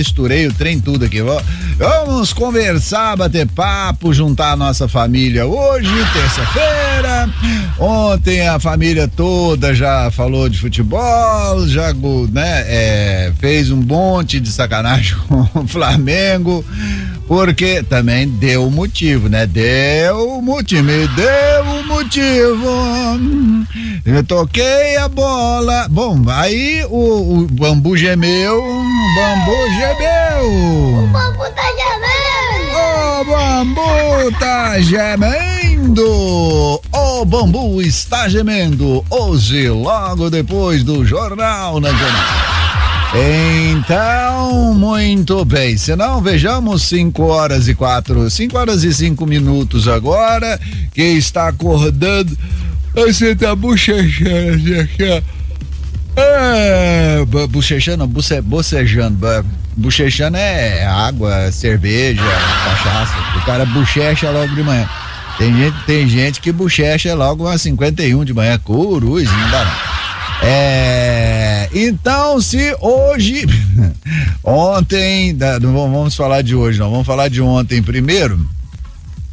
misturei o trem tudo aqui. Vamos conversar, bater papo, juntar a nossa família hoje, terça-feira. Ontem a família toda já falou de futebol, já né, é, fez um monte de sacanagem com o Flamengo. Porque também deu motivo, né? Deu motivo, me deu motivo. Eu toquei a bola. Bom, aí o, o bambu gemeu, bambu gemeu. O bambu tá gemendo. O bambu tá gemendo. O bambu está gemendo. Hoje, logo depois do Jornal Nacional. Então, muito bem. Se não, vejamos 5 horas e quatro, 5 horas e cinco minutos agora. Quem está acordando, você tá bochechando aqui, ó. É, bochechando, buce, bocejando. Bochechando é água, cerveja, cachaça. O cara bochecha logo de manhã. Tem gente, tem gente que bochecha logo às 51 de manhã. Curuz, não dá não. É, então, se hoje, ontem, não vamos falar de hoje, não, vamos falar de ontem primeiro.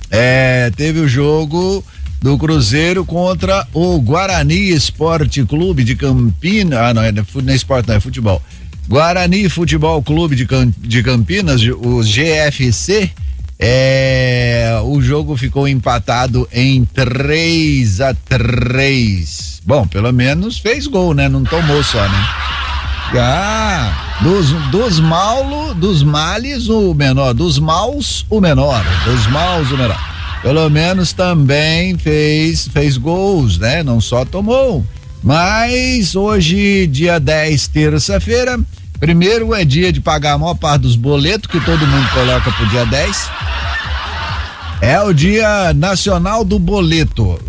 É, teve o jogo do Cruzeiro contra o Guarani Esporte Clube de Campinas. Ah, não, é, não é esporte, não, é futebol. Guarani Futebol Clube de, de Campinas, o GFC. É, o jogo ficou empatado em 3 a 3 Bom, pelo menos fez gol, né? Não tomou só, né? Ah, dos, dos maulo, dos males o menor, dos maus o menor, dos maus o menor. Pelo menos também fez fez gols, né? Não só tomou. Mas hoje, dia 10, terça-feira, primeiro é dia de pagar a maior parte dos boletos que todo mundo coloca pro dia 10. É o Dia Nacional do Boleto,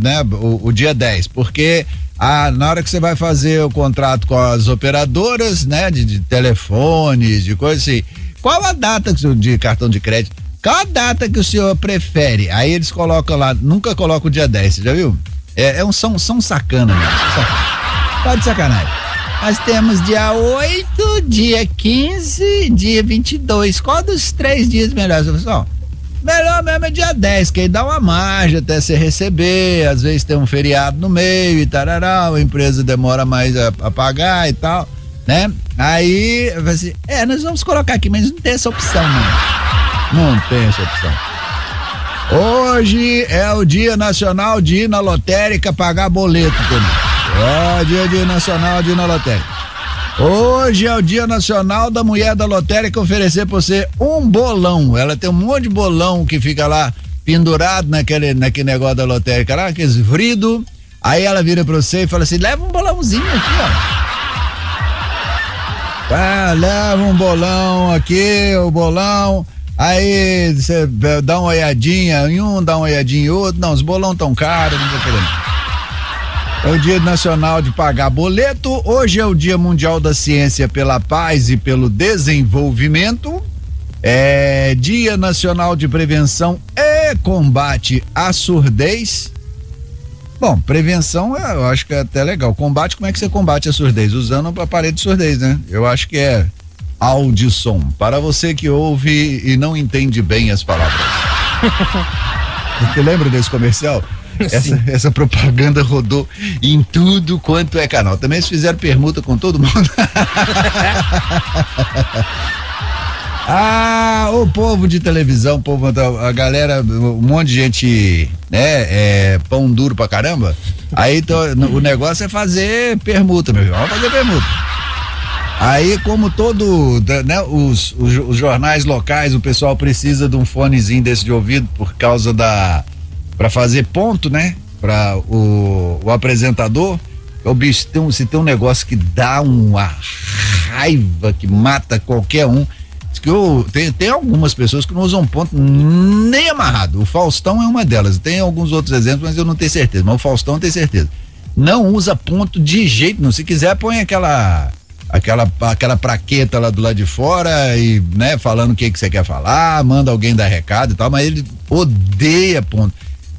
né? O, o dia 10, porque a, na hora que você vai fazer o contrato com as operadoras, né? De, de telefones, de coisa assim, qual a data de cartão de crédito? Qual a data que o senhor prefere? Aí eles colocam lá, nunca colocam o dia 10, você já viu? É, é um são, são sacana de sacanagem. Nós temos dia 8, dia 15, dia 22. Qual dos três dias melhores? Pessoal, Melhor mesmo é dia 10, que aí dá uma margem até você receber, às vezes tem um feriado no meio e tarará, a empresa demora mais a, a pagar e tal, né? Aí, assim, é, nós vamos colocar aqui, mas não tem essa opção, não. Não tem essa opção. Hoje é o dia nacional de ir na lotérica pagar boleto também. É dia, dia nacional de ir na lotérica. Hoje é o Dia Nacional da Mulher da Lotérica oferecer pra você um bolão. Ela tem um monte de bolão que fica lá pendurado naquele, naquele negócio da lotérica lá, aqueles vrido. Aí ela vira pra você e fala assim: leva um bolãozinho aqui, ó. Ah, leva um bolão aqui, o bolão. Aí você dá uma olhadinha em um, dá uma olhadinha em outro. Não, os bolão tão caros, não tô querendo. É o Dia Nacional de Pagar Boleto. Hoje é o Dia Mundial da Ciência pela Paz e pelo Desenvolvimento. É Dia Nacional de Prevenção e Combate à Surdez. Bom, prevenção eu acho que é até legal. Combate, como é que você combate a surdez? Usando o aparelho de surdez, né? Eu acho que é audição. Para você que ouve e não entende bem as palavras. você lembra desse comercial? Essa, essa, propaganda rodou em tudo quanto é canal. Também eles fizeram permuta com todo mundo. ah, o povo de televisão, povo, a galera, um monte de gente, né, é, pão duro pra caramba. Aí tô, o negócio é fazer permuta, meu irmão. Vamos fazer permuta. Aí, como todo, né, os, os, os, jornais locais, o pessoal precisa de um fonezinho desse de ouvido por causa da para fazer ponto, né? Para o, o apresentador. O bicho tem um, se tem um negócio que dá uma raiva que mata qualquer um. Que eu, tem, tem algumas pessoas que não usam ponto nem amarrado. O Faustão é uma delas. Tem alguns outros exemplos, mas eu não tenho certeza. Mas o Faustão tem certeza. Não usa ponto de jeito nenhum. Se quiser, põe aquela aquela, aquela praqueta lá do lado de fora e, né, falando o que que você quer falar, manda alguém dar recado e tal, mas ele odeia ponto.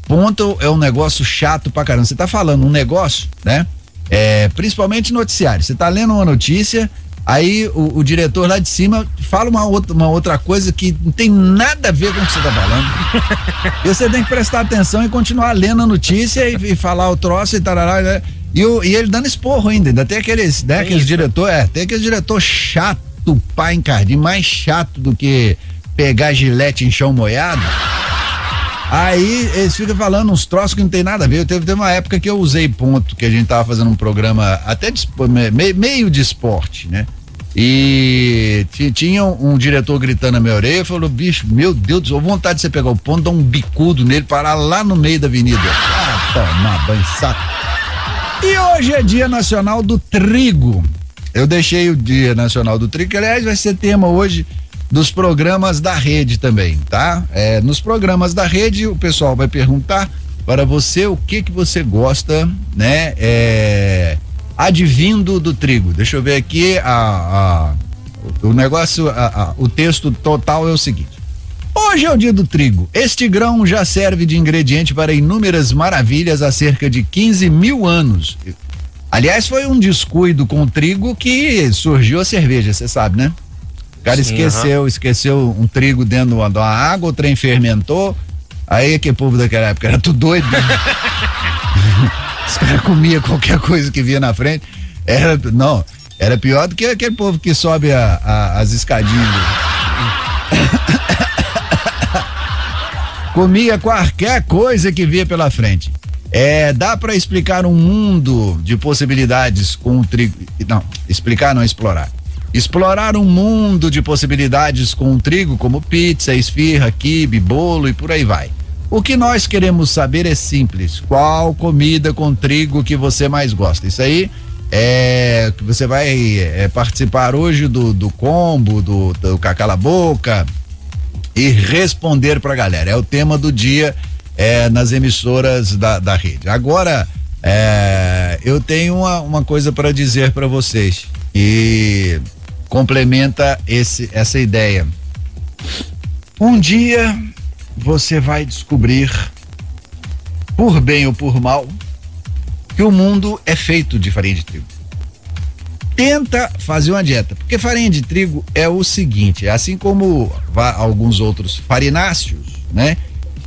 Ponto é um negócio chato pra caramba. Você tá falando um negócio, né? É, principalmente noticiário. Você tá lendo uma notícia, aí o, o, diretor lá de cima fala uma outra, uma outra coisa que não tem nada a ver com o que você tá falando. e você tem que prestar atenção e continuar lendo a notícia e, e falar o troço e tal, né? E, o, e ele dando esporro ainda, ainda tem aqueles, né, aqueles diretor, é, tem aquele diretor chato, pá encardido, mais chato do que pegar gilete em chão moiado. Aí eles ficam falando uns troços que não tem nada a ver. Teve, teve uma época que eu usei ponto, que a gente tava fazendo um programa até de, meio, meio de esporte, né? E tinha um, um, diretor gritando na minha orelha e falou: bicho, meu Deus do céu, vontade de você pegar o ponto, dar um bicudo nele, parar lá no meio da avenida. Ah, tomar banho, saco. E hoje é Dia Nacional do Trigo. Eu deixei o Dia Nacional do Trigo, aliás vai ser tema hoje dos programas da rede também, tá? É, nos programas da rede o pessoal vai perguntar para você o que que você gosta, né? É, advindo do trigo. Deixa eu ver aqui a, a o negócio, a, a, o texto total é o seguinte. Hoje é o dia do trigo. Este grão já serve de ingrediente para inúmeras maravilhas há cerca de 15 mil anos. Aliás, foi um descuido com o trigo que surgiu a cerveja, você sabe, né? O cara Sim, esqueceu, uh -huh. esqueceu um trigo dentro da água, o trem fermentou. Aí que povo daquela época era tudo doido. Né? Os caras comiam qualquer coisa que via na frente. Era, não, era pior do que aquele povo que sobe a, a, as escadinhas. comia qualquer coisa que via pela frente. É, dá para explicar um mundo de possibilidades com o trigo. Não, explicar não explorar. Explorar um mundo de possibilidades com o trigo, como pizza, esfirra, quibe, bolo e por aí vai. O que nós queremos saber é simples: qual comida com trigo que você mais gosta? Isso aí é que você vai é, participar hoje do, do combo, do, do Cacala Boca, e responder para a galera. É o tema do dia é, nas emissoras da, da rede. Agora, é, eu tenho uma, uma coisa para dizer para vocês e complementa esse, essa ideia. Um dia você vai descobrir, por bem ou por mal, que o mundo é feito de farinha de trigo tenta fazer uma dieta, porque farinha de trigo é o seguinte, assim como alguns outros farináceos, né?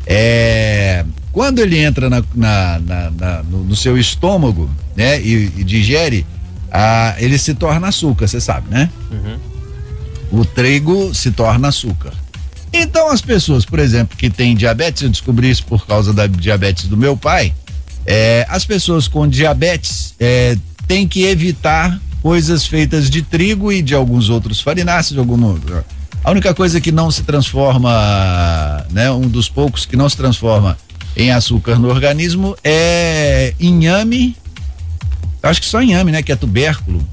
É, quando ele entra na, na, na, na no, no, seu estômago, né? E, e digere, ah, ele se torna açúcar, você sabe, né? Uhum. O trigo se torna açúcar. Então as pessoas, por exemplo, que têm diabetes, eu descobri isso por causa da diabetes do meu pai, é, as pessoas com diabetes é, têm que evitar coisas feitas de trigo e de alguns outros farináceos, algum, a única coisa que não se transforma, né, um dos poucos que não se transforma em açúcar no organismo é inhame. Acho que só inhame, né, que é tubérculo.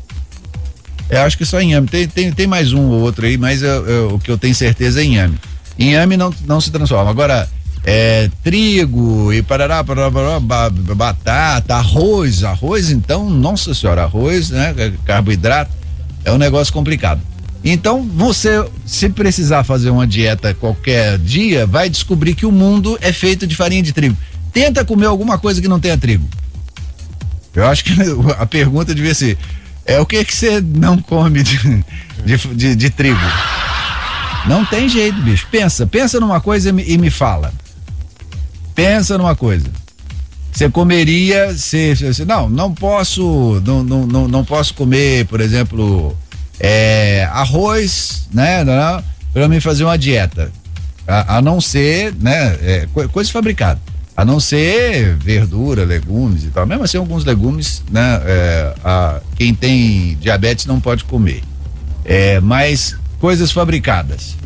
É, acho que só inhame. Tem, tem, tem mais um ou outro aí, mas eu, o que eu tenho certeza é inhame. Inhame não, não se transforma. Agora, é, trigo e parará, parará, parará, batata, arroz, arroz então, nossa senhora, arroz, né, carboidrato, é um negócio complicado. Então, você, se precisar fazer uma dieta qualquer dia, vai descobrir que o mundo é feito de farinha de trigo. Tenta comer alguma coisa que não tenha trigo. Eu acho que a pergunta devia ser: é o que que você não come de, de, de, de trigo? Não tem jeito, bicho. Pensa, pensa numa coisa e me, e me fala. Pensa numa coisa. Você comeria, se, não, não posso, não, não, não, não posso comer, por exemplo, é, arroz, né, para mim fazer uma dieta, a, a não ser, né, é, coisa fabricada, a não ser verdura, legumes e tal. Mesmo assim, alguns legumes, né, é, a, quem tem diabetes não pode comer. É, mas coisas fabricadas.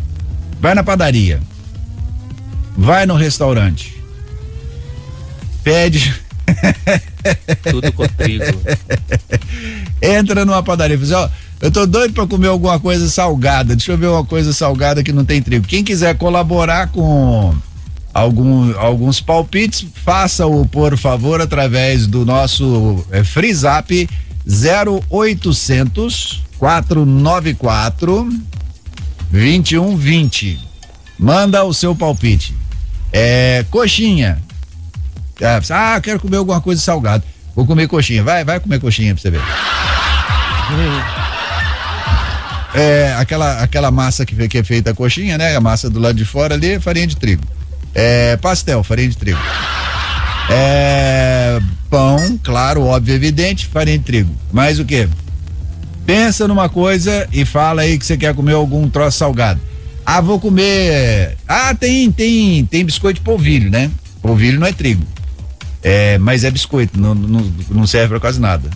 Vai na padaria, vai no restaurante, pede. Tudo com trigo. Entra numa padaria e diz, ó, eu tô doido para comer alguma coisa salgada. Deixa eu ver uma coisa salgada que não tem trigo. Quem quiser colaborar com algum, alguns palpites, faça-o, por favor, através do nosso é, Freezap 0800 494 2120. Manda o seu palpite. É, coxinha. É, ah, quero comer alguma coisa salgada. Vou comer coxinha. Vai, vai comer coxinha pra você ver. É, aquela, aquela massa que, que é feita a coxinha, né? A massa do lado de fora ali é farinha de trigo. É, pastel, farinha de trigo. É, pão, claro, óbvio, evidente, farinha de trigo. Mais o que? Pensa numa coisa e fala aí que você quer comer algum troço salgado. Ah, vou comer. Ah, tem, tem, tem biscoito de polvilho, né? Polvilho não é trigo. É, mas é biscoito, não, não, não serve para quase nada.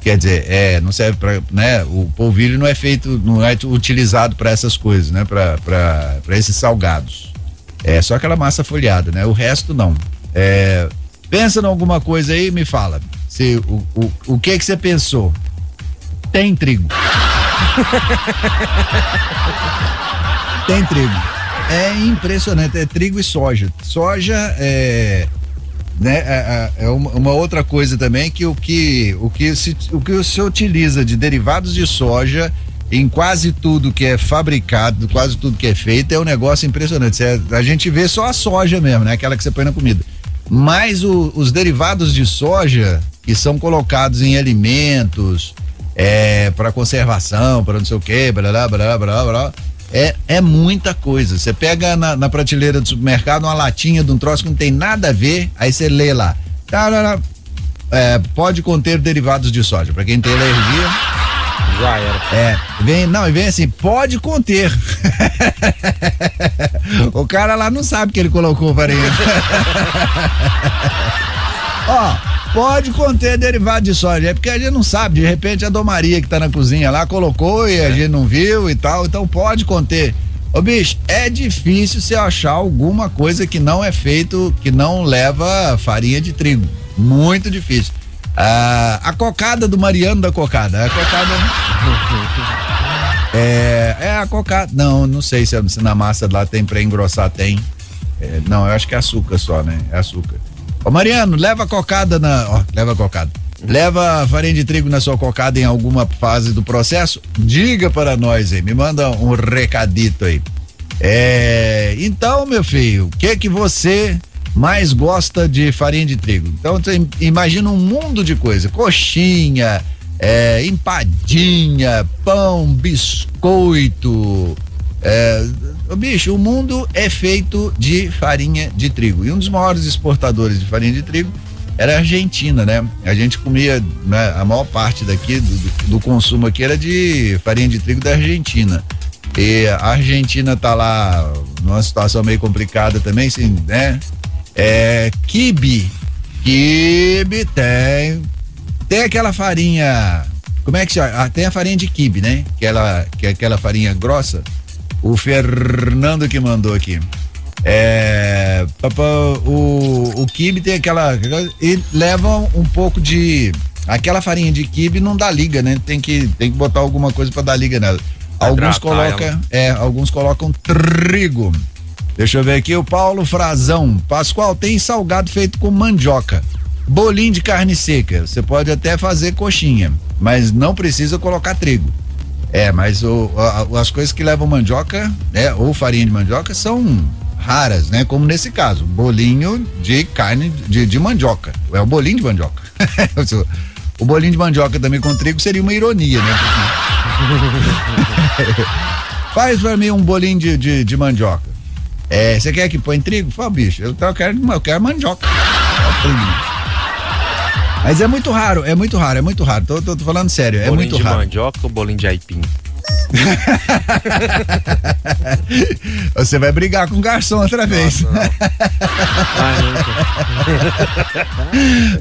Quer dizer, é, não serve para, né? O polvilho não é feito, não é utilizado para essas coisas, né? Para esses salgados. É só aquela massa folhada, né? O resto não. É, pensa em alguma coisa aí, me fala. Se o, o, o que que você pensou? Tem trigo. Tem trigo. É impressionante, é trigo e soja. Soja é né? É, é, é uma, outra coisa também que o que o que se, o que se utiliza de derivados de soja em quase tudo que é fabricado, quase tudo que é feito é um negócio impressionante. Cê, a gente vê só a soja mesmo, né? Aquela que você põe na comida. Mas o, os derivados de soja que são colocados em alimentos, é, para conservação, para não sei o que, blá blá blá blá blá é, é muita coisa. Você pega na, na, prateleira do supermercado uma latinha de um troço que não tem nada a ver, aí você lê lá. É, pode conter derivados de soja. Para quem tem alergia. Já era. É, vem, não, e vem assim, pode conter. o cara lá não sabe que ele colocou farinha. Ó, Pode conter derivado de soja, é porque a gente não sabe, de repente a domaria que tá na cozinha lá colocou e a é. gente não viu e tal, então pode conter. Ô bicho, é difícil você achar alguma coisa que não é feito, que não leva farinha de trigo. Muito difícil. Ah, a cocada do Mariano da Cocada. A cocada. é, é a cocada. Não, não sei se, se na massa lá tem pra engrossar, tem. É, não, eu acho que é açúcar só, né? É açúcar. Ô Mariano, leva cocada na. Ó, leva cocada. Leva farinha de trigo na sua cocada em alguma fase do processo? Diga para nós aí, me manda um recadito aí. É, então, meu filho, o que que você mais gosta de farinha de trigo? Então, você imagina um mundo de coisa: coxinha, é, empadinha, pão, biscoito, é, bicho, o mundo é feito de farinha de trigo. E um dos maiores exportadores de farinha de trigo era a Argentina, né? A gente comia, né, a maior parte daqui do, do, consumo aqui era de farinha de trigo da Argentina. E a Argentina tá lá numa situação meio complicada também, assim, né? É, kibe. Kibe tem. Tem aquela farinha. Como é que chama? Ah, tem a farinha de kibe, né? Que, ela, que é aquela farinha grossa o Fernando que mandou aqui. É, o, o kibe tem aquela. E leva um pouco de. Aquela farinha de kibe não dá liga, né? Tem que, tem que botar alguma coisa para dar liga nela. Alguns colocam, é, alguns colocam trigo. Deixa eu ver aqui o Paulo Frazão. Pascoal, tem salgado feito com mandioca. Bolinho de carne seca. Você pode até fazer coxinha, mas não precisa colocar trigo. É, mas o, a, as coisas que levam mandioca, né, ou farinha de mandioca, são raras, né? Como nesse caso, bolinho de carne de, de mandioca. É o bolinho de mandioca. o bolinho de mandioca também com trigo seria uma ironia, né? Faz pra mim um bolinho de, de, de mandioca. É, você quer que põe trigo? Fala, bicho, eu, eu, quero, eu quero mandioca. Mas é muito raro, é muito raro, é muito raro. Tô, tô, tô falando sério, é muito raro. Bolinho de mandioca ou bolinho de aipim? Você vai brigar com o garçom outra vez.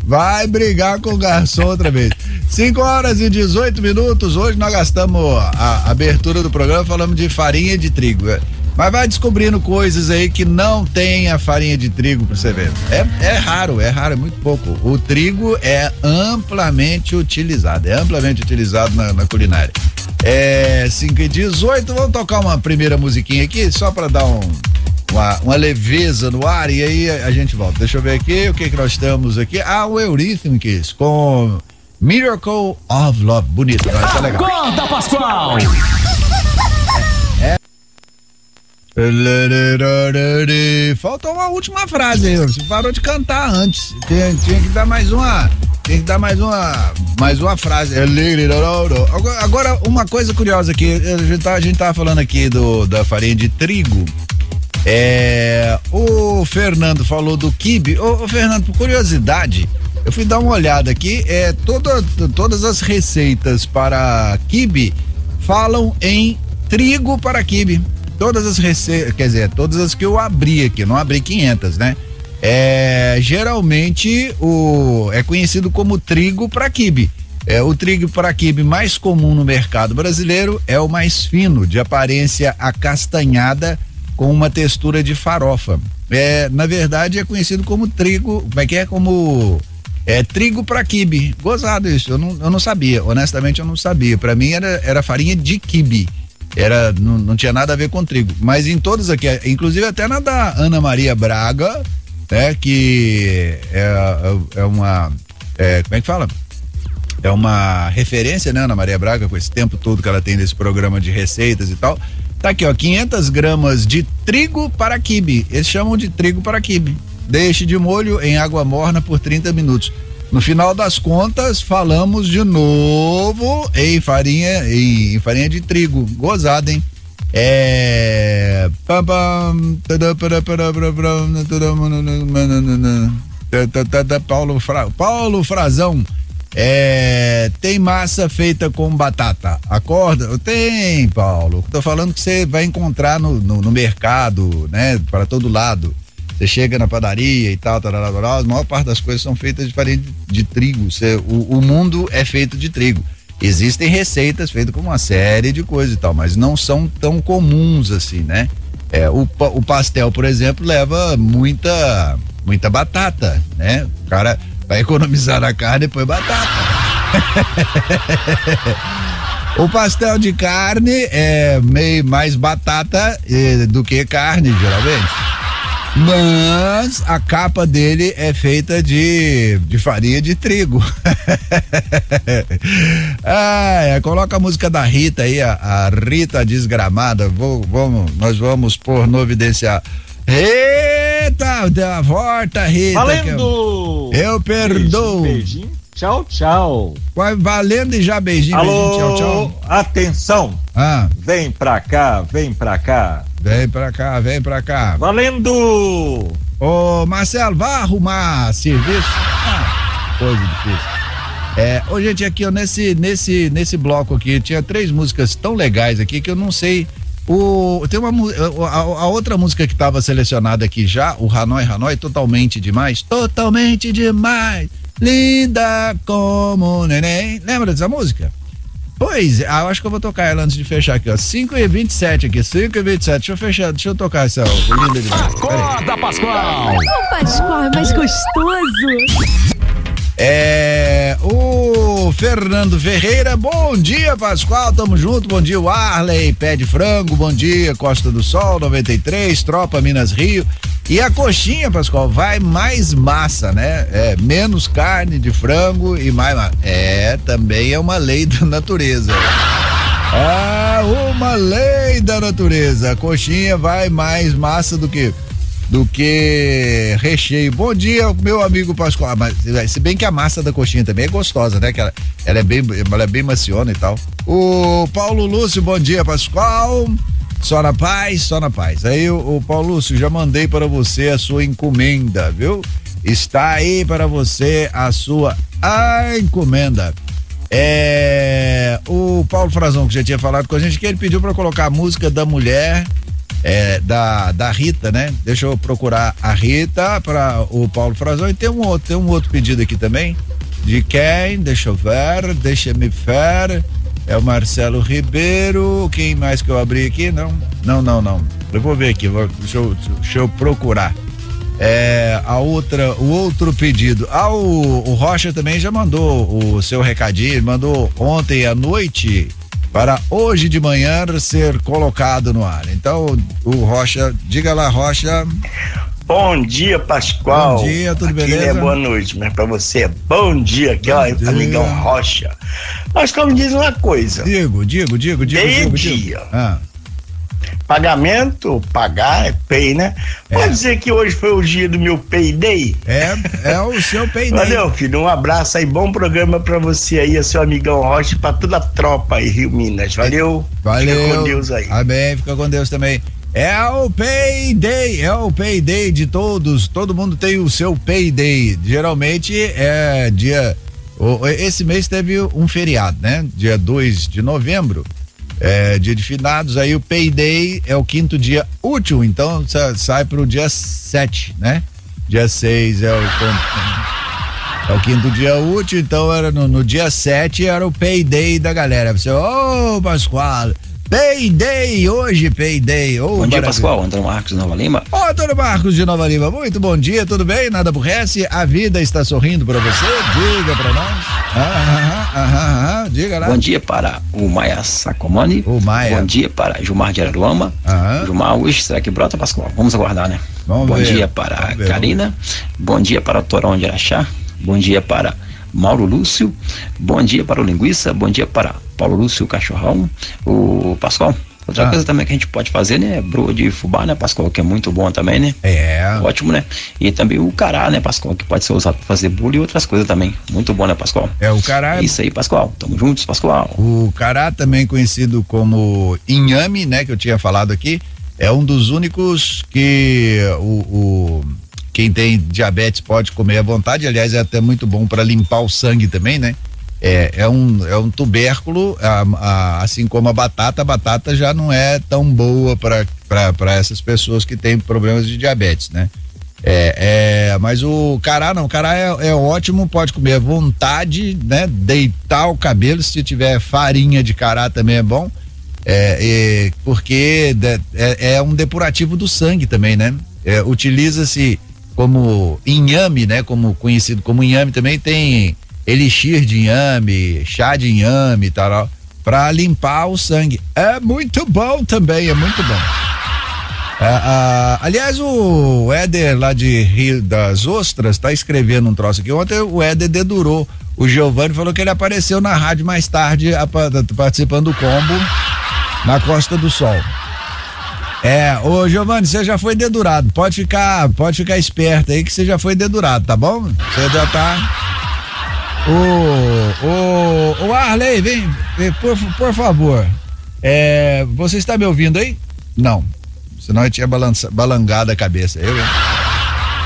vai brigar com o garçom outra vez. 5 horas e 18 minutos. Hoje nós gastamos a abertura do programa falando de farinha de trigo. Mas vai descobrindo coisas aí que não tem a farinha de trigo pra você ver. É, é raro, é raro, é muito pouco. O trigo é amplamente utilizado, é amplamente utilizado na, na culinária. É 5 e 18, vamos tocar uma primeira musiquinha aqui, só para dar um, uma, uma, leveza no ar e aí a, a, gente volta. Deixa eu ver aqui o que, que nós temos aqui. Ah, o Eurythmics com Miracle of Love. Bonito, ser legal. Acorda, Pascoal! Faltou uma última frase aí, você parou de cantar antes. Tinha, tinha que dar mais uma. Tem que dar mais uma, mais uma frase. Agora, agora, uma coisa curiosa aqui, a gente, tá, a gente tava falando aqui do, da farinha de trigo. É, o Fernando falou do kibe. Ô, ô, Fernando, por curiosidade, eu fui dar uma olhada aqui. É, toda, todas as receitas para kibe falam em trigo para kibe. Todas as receitas, quer dizer, todas as que eu abri aqui, não abri 500, né? É, geralmente o é conhecido como trigo para quibe. É, o trigo para quibe mais comum no mercado brasileiro é o mais fino, de aparência acastanhada com uma textura de farofa. É, na verdade é conhecido como trigo, como é que é como é trigo para quibe. Gozado isso, eu não, eu não sabia, honestamente eu não sabia. Para mim era, era farinha de quibe. Era não, não tinha nada a ver com trigo, mas em todos aqui, inclusive até na da Ana Maria Braga, né, que é, é uma é, como é que fala? É uma referência, né, Ana Maria Braga, com esse tempo todo que ela tem nesse programa de receitas e tal. Tá aqui, ó, 500 gramas de trigo para quibe. Eles chamam de trigo para quibe. Deixe de molho em água morna por 30 minutos. No final das contas, falamos de novo em farinha, em, farinha de trigo. Gozada, hein? É. Paulo, Fra, Paulo Frazão. É, tem massa feita com batata. Acorda? Tem, Paulo. Tô falando que você vai encontrar no, no, no mercado, né? Para todo lado. Você chega na padaria e tal, tal, tal, a maior parte das coisas são feitas de farinha de, trigo. O, o mundo é feito de trigo. Existem receitas feitas com uma série de coisas e tal, mas não são tão comuns assim, né? É, o, o pastel, por exemplo, leva muita muita batata, né? O cara Vai economizar na carne e põe batata. o pastel de carne é meio mais batata eh, do que carne, geralmente. Mas a capa dele é feita de, de farinha de trigo. ah, é, coloca a música da Rita aí, a, a Rita desgramada. Vou, vamos, nós vamos por novidenciar. Eita, da volta, Rita. Valendo! Eu, eu perdoo. Beijinho, beijinho. Tchau, tchau. Vai valendo e já beijinho, Alô, beijinho, tchau, tchau. Atenção. Ah. Vem pra cá, vem pra cá. Vem pra cá, vem pra cá. Valendo! Ô, Marcelo, vai arrumar serviço. Ah, coisa difícil. É, ô, gente, aqui, ó, nesse, nesse, nesse bloco aqui, tinha três músicas tão legais aqui que eu não sei o, tem uma a, a outra música que estava selecionada aqui já, o Hanoi Hanoi, totalmente demais, totalmente demais, linda como neném. Lembra dessa música? Pois, eu acho que eu vou tocar ela antes de fechar aqui, ó. 5 e 27 aqui, 5 e 27. Deixa eu fechar, deixa eu tocar essa, ó, linda demais. Acorda, Pascoal! O Pascoal é mais gostoso. É, o Fernando Ferreira, bom dia Pascoal, tamo junto, bom dia Arley, Pé de Frango, bom dia Costa do Sol 93, Tropa Minas Rio e a coxinha Pascoal, vai mais massa, né? É, menos carne de frango e mais é, também é uma lei da natureza. Ah, uma lei da natureza, a coxinha vai mais massa do que do que recheio. Bom dia, meu amigo Pascoal. Ah, mas, se bem que a massa da coxinha também é gostosa, né? Que ela, ela é bem, ela é bem maciona e tal. O Paulo Lúcio, bom dia, Pascoal. Só na paz, só na paz. Aí o, o Paulo Lúcio, já mandei para você a sua encomenda, viu? Está aí para você a sua a encomenda. É, o Paulo Frazão, que já tinha falado com a gente, que ele pediu para colocar a música da mulher é, da, da Rita, né? Deixa eu procurar a Rita para o Paulo Frazão e tem um outro, tem um outro pedido aqui também. De quem? Deixa eu ver, deixa-me ver. É o Marcelo Ribeiro. Quem mais que eu abri aqui? Não, não, não, não. Eu vou ver aqui, vou, deixa, eu, deixa eu procurar. É, a outra, o outro pedido. Ah, o, o Rocha também já mandou o seu recadinho, mandou ontem à noite para hoje de manhã ser colocado no ar. Então, o Rocha, diga lá, Rocha. Bom dia, Pascoal. Bom dia, tudo Aqui beleza? é boa noite, mas pra você é bom dia, aqui, ó, dia. amigão Rocha. Pascoal, me diz uma coisa. Digo, digo, digo, digo, digo, digo. Meio-dia. Ah, Pagamento, pagar é pay, né? Pode É. dizer que hoje foi o dia do meu payday? é, é o seu payday. Valeu, filho. Um abraço aí, bom programa pra você aí, seu amigão Rocha, pra toda a tropa aí, Rio Minas. Valeu. Valeu. Fica com Deus aí. Amém, fica com Deus também. É o payday, é o payday de todos. Todo mundo tem o seu payday. Geralmente é dia. O- Esse mês teve um feriado, né? Dia 2 de novembro. É, dia de finados, aí o payday é o quinto dia útil, então sa- sai pro dia 7, né? Dia 6 é o é o quinto dia útil, então era no, no dia 7 era o payday da galera. Você, ô Pascoal, payday hoje, payday. Ô, Bom dia, maravilha. Pascoal. Antônio Marcos, Nova Lima. Ô, Antônio Marcos de Nova Lima, muito bom dia, tudo bem? Nada aborrece? A vida está sorrindo para você? Diga para nós. Aham, aham, aham, diga lá. Bom dia para o Maia Sacomani. O Maia. Bom dia para Gilmar de Araruama. Aham. Gilmar, hoje será que brota, Pascoal? Vamos aguardar, né? Vamos Bom ver, dia para vamos ver, Karina. Bom dia para o Torão de Araxá. Bom dia para Mauro Lúcio. Bom dia para o Linguiça. Bom dia para Paulo Lúcio Cachorrão. O Pascoal. Outra Ah. coisa também que a gente pode fazer, né? Broa de fubá, né, Pascoal? Que é muito bom também, né? É. Ótimo, né? E também o cará, né, Pascoal? Que pode ser usado para fazer bolo e outras coisas também. Muito bom, né, Pascoal? É o cará. É isso aí, Pascoal. Tamo juntos, Pascoal. O cará, também conhecido como inhame, né, que eu tinha falado aqui, é um dos únicos que o, o- quem tem diabetes pode comer à vontade. Aliás, é até muito bom para limpar o sangue também, né? É, é um é um tubérculo, a- a- assim como a batata, a batata já não é tão boa para essas pessoas que têm problemas de diabetes, né? É, é, mas o cará não, o cará é, é ótimo, pode comer à vontade, né? Deitar o cabelo, se tiver farinha de cará também é bom. É, porque é, é um depurativo do sangue também, né? É, Utiliza-se como inhame, né? Como conhecido como inhame também tem elixir de inhame, chá de inhame tal, para limpar o sangue. É muito bom também, é muito bom. Ah, ah, aliás, o Éder lá de Rio das Ostras tá escrevendo um troço aqui. Ontem o Éder dedurou. O Giovanni falou que ele apareceu na rádio mais tarde a- pa- participando do combo na Costa do Sol. É, ô Giovanni, você já foi dedurado. Pode ficar, pode ficar esperto aí que você já foi dedurado, tá bom? Você já tá. O, o, o Arley, vem, por, por favor. É, você está me ouvindo aí? Não. Senão eu tinha balança, balangado a cabeça. Eu?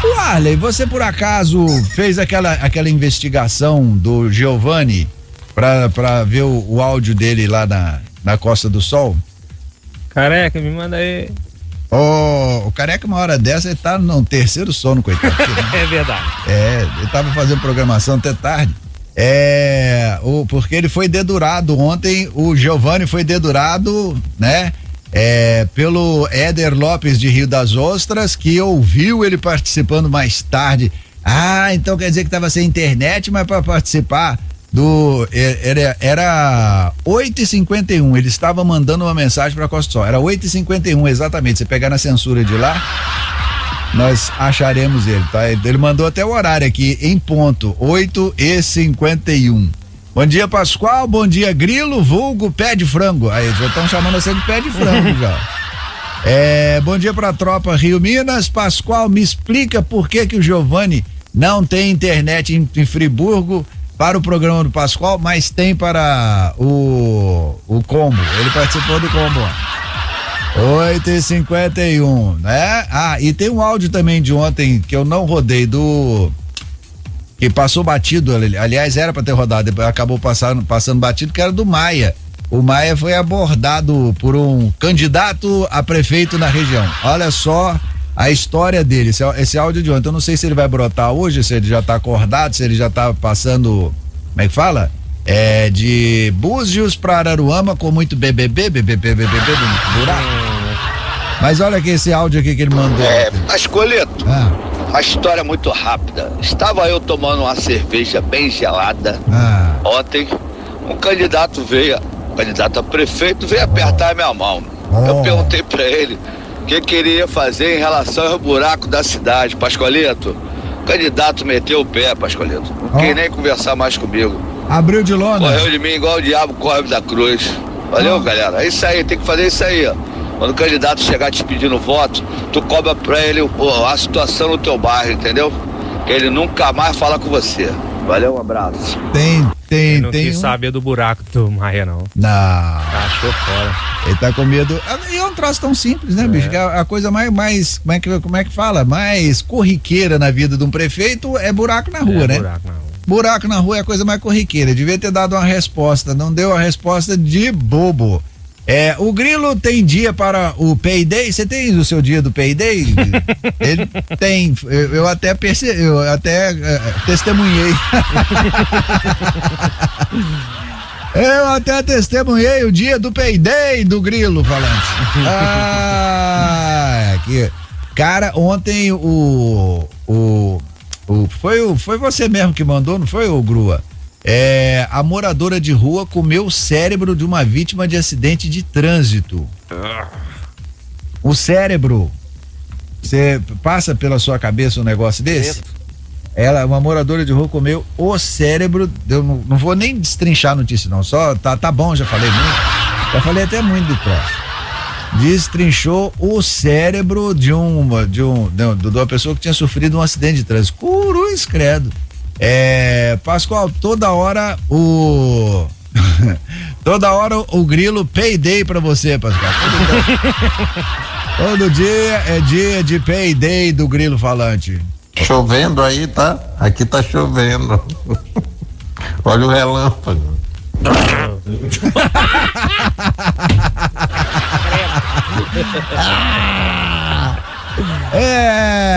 O Arley, você por acaso fez aquela, aquela investigação do Giovanni pra ver o, o áudio dele lá na, na Costa do Sol? Careca, me manda aí. Ô, o careca, uma hora dessa, ele tá no terceiro sono, coitado. É verdade. É, ele tava fazendo programação até tarde. É, o, porque ele foi dedurado ontem, o Giovanni foi dedurado, né? É, pelo Éder Lopes de Rio das Ostras, que ouviu ele participando mais tarde. Ah, então quer dizer que estava sem internet, mas para participar do. é, Era, era 8h51. Ele estava mandando uma mensagem para Costa do Sol. Era 8h51, exatamente. Você pegar na censura de lá, nós acharemos ele, tá? Ele mandou até o horário aqui, em ponto, 8 e 51 Bom dia, Pascoal. Bom dia, Grilo, vulgo, pé de frango. Aí, já estão chamando você de pé de frango já. É, bom dia pra tropa Rio Minas. Pascoal, me explica por que que o Giovanni não tem internet em, em Friburgo para o programa do Pascoal, mas tem para o, o combo. Ele participou do combo. ó. 8 e 51 né? Ah, e tem um áudio também de ontem que eu não rodei do. Que passou batido, ali- aliás, era para ter rodado, acabou passando, passando batido, que era do Maia. O Maia foi abordado por um candidato a prefeito na região. Olha só a história dele, esse, esse áudio de ontem. Eu não sei se ele vai brotar hoje, se ele já tá acordado, se ele já tá passando. Como é que fala? É, de Búzios para Araruama com muito BBB, BBB, BBB, buraco. Mas olha aqui esse áudio aqui que ele mandou. É, Ascoleto, Ah, a história é muito rápida. Estava eu tomando uma cerveja bem gelada ah, ontem. Um candidato veio, um candidato a prefeito, veio apertar a minha mão. Oh. Eu perguntei pra ele O que queria fazer em relação ao buraco da cidade, Pascoalito? O candidato meteu o pé, Pascoalito. Não Ó. quer nem conversar mais comigo. Abriu de lona. Correu de mim igual o diabo corre da cruz. Valeu, Ó. galera. É isso aí, tem que fazer isso aí, ó. Quando o candidato chegar te pedindo voto, tu cobra pra ele a situação no teu bairro, entendeu? Que ele nunca mais fala com você. Valeu, um abraço. Tem, tem, não tem. quis um- saber do buraco do Maia, não. Não. Achou fora. Ele tá com medo. E é um troço tão simples, né, bicho? Que a, a coisa mais, mais como, é que, como é que fala? Mais corriqueira na vida de um prefeito é buraco na rua, é, né? buraco na rua. Buraco na rua é a coisa mais corriqueira. Devia ter dado uma resposta. Não deu a resposta de bobo. É, o Grilo tem dia para o Payday? Você tem o seu dia do Payday? Ele tem. Eu, eu até percebi, eu até eh, testemunhei. Eu até testemunhei o dia do Payday do Grilo falando. Ah, que cara, ontem o o, o foi o foi você mesmo que mandou, não foi o Grua? É, a moradora de rua comeu o cérebro de uma vítima de acidente de trânsito. O cérebro. Você passa pela sua cabeça um negócio desse? Ela, uma moradora de rua, comeu o cérebro. Eu não, não vou nem destrinchar a notícia, não. Só tá, tá bom, já falei muito. Já falei até muito do próximo. Destrinchou o cérebro de uma, de um, de, um- uma pessoa que tinha sofrido um acidente de trânsito. Curuz, credo. É, Pascoal, toda hora o. toda hora o grilo payday pra você, Pascoal. Todo, todo dia é dia de payday do grilo falante. Chovendo aí, tá? Aqui tá chovendo. Olha o relâmpago. É.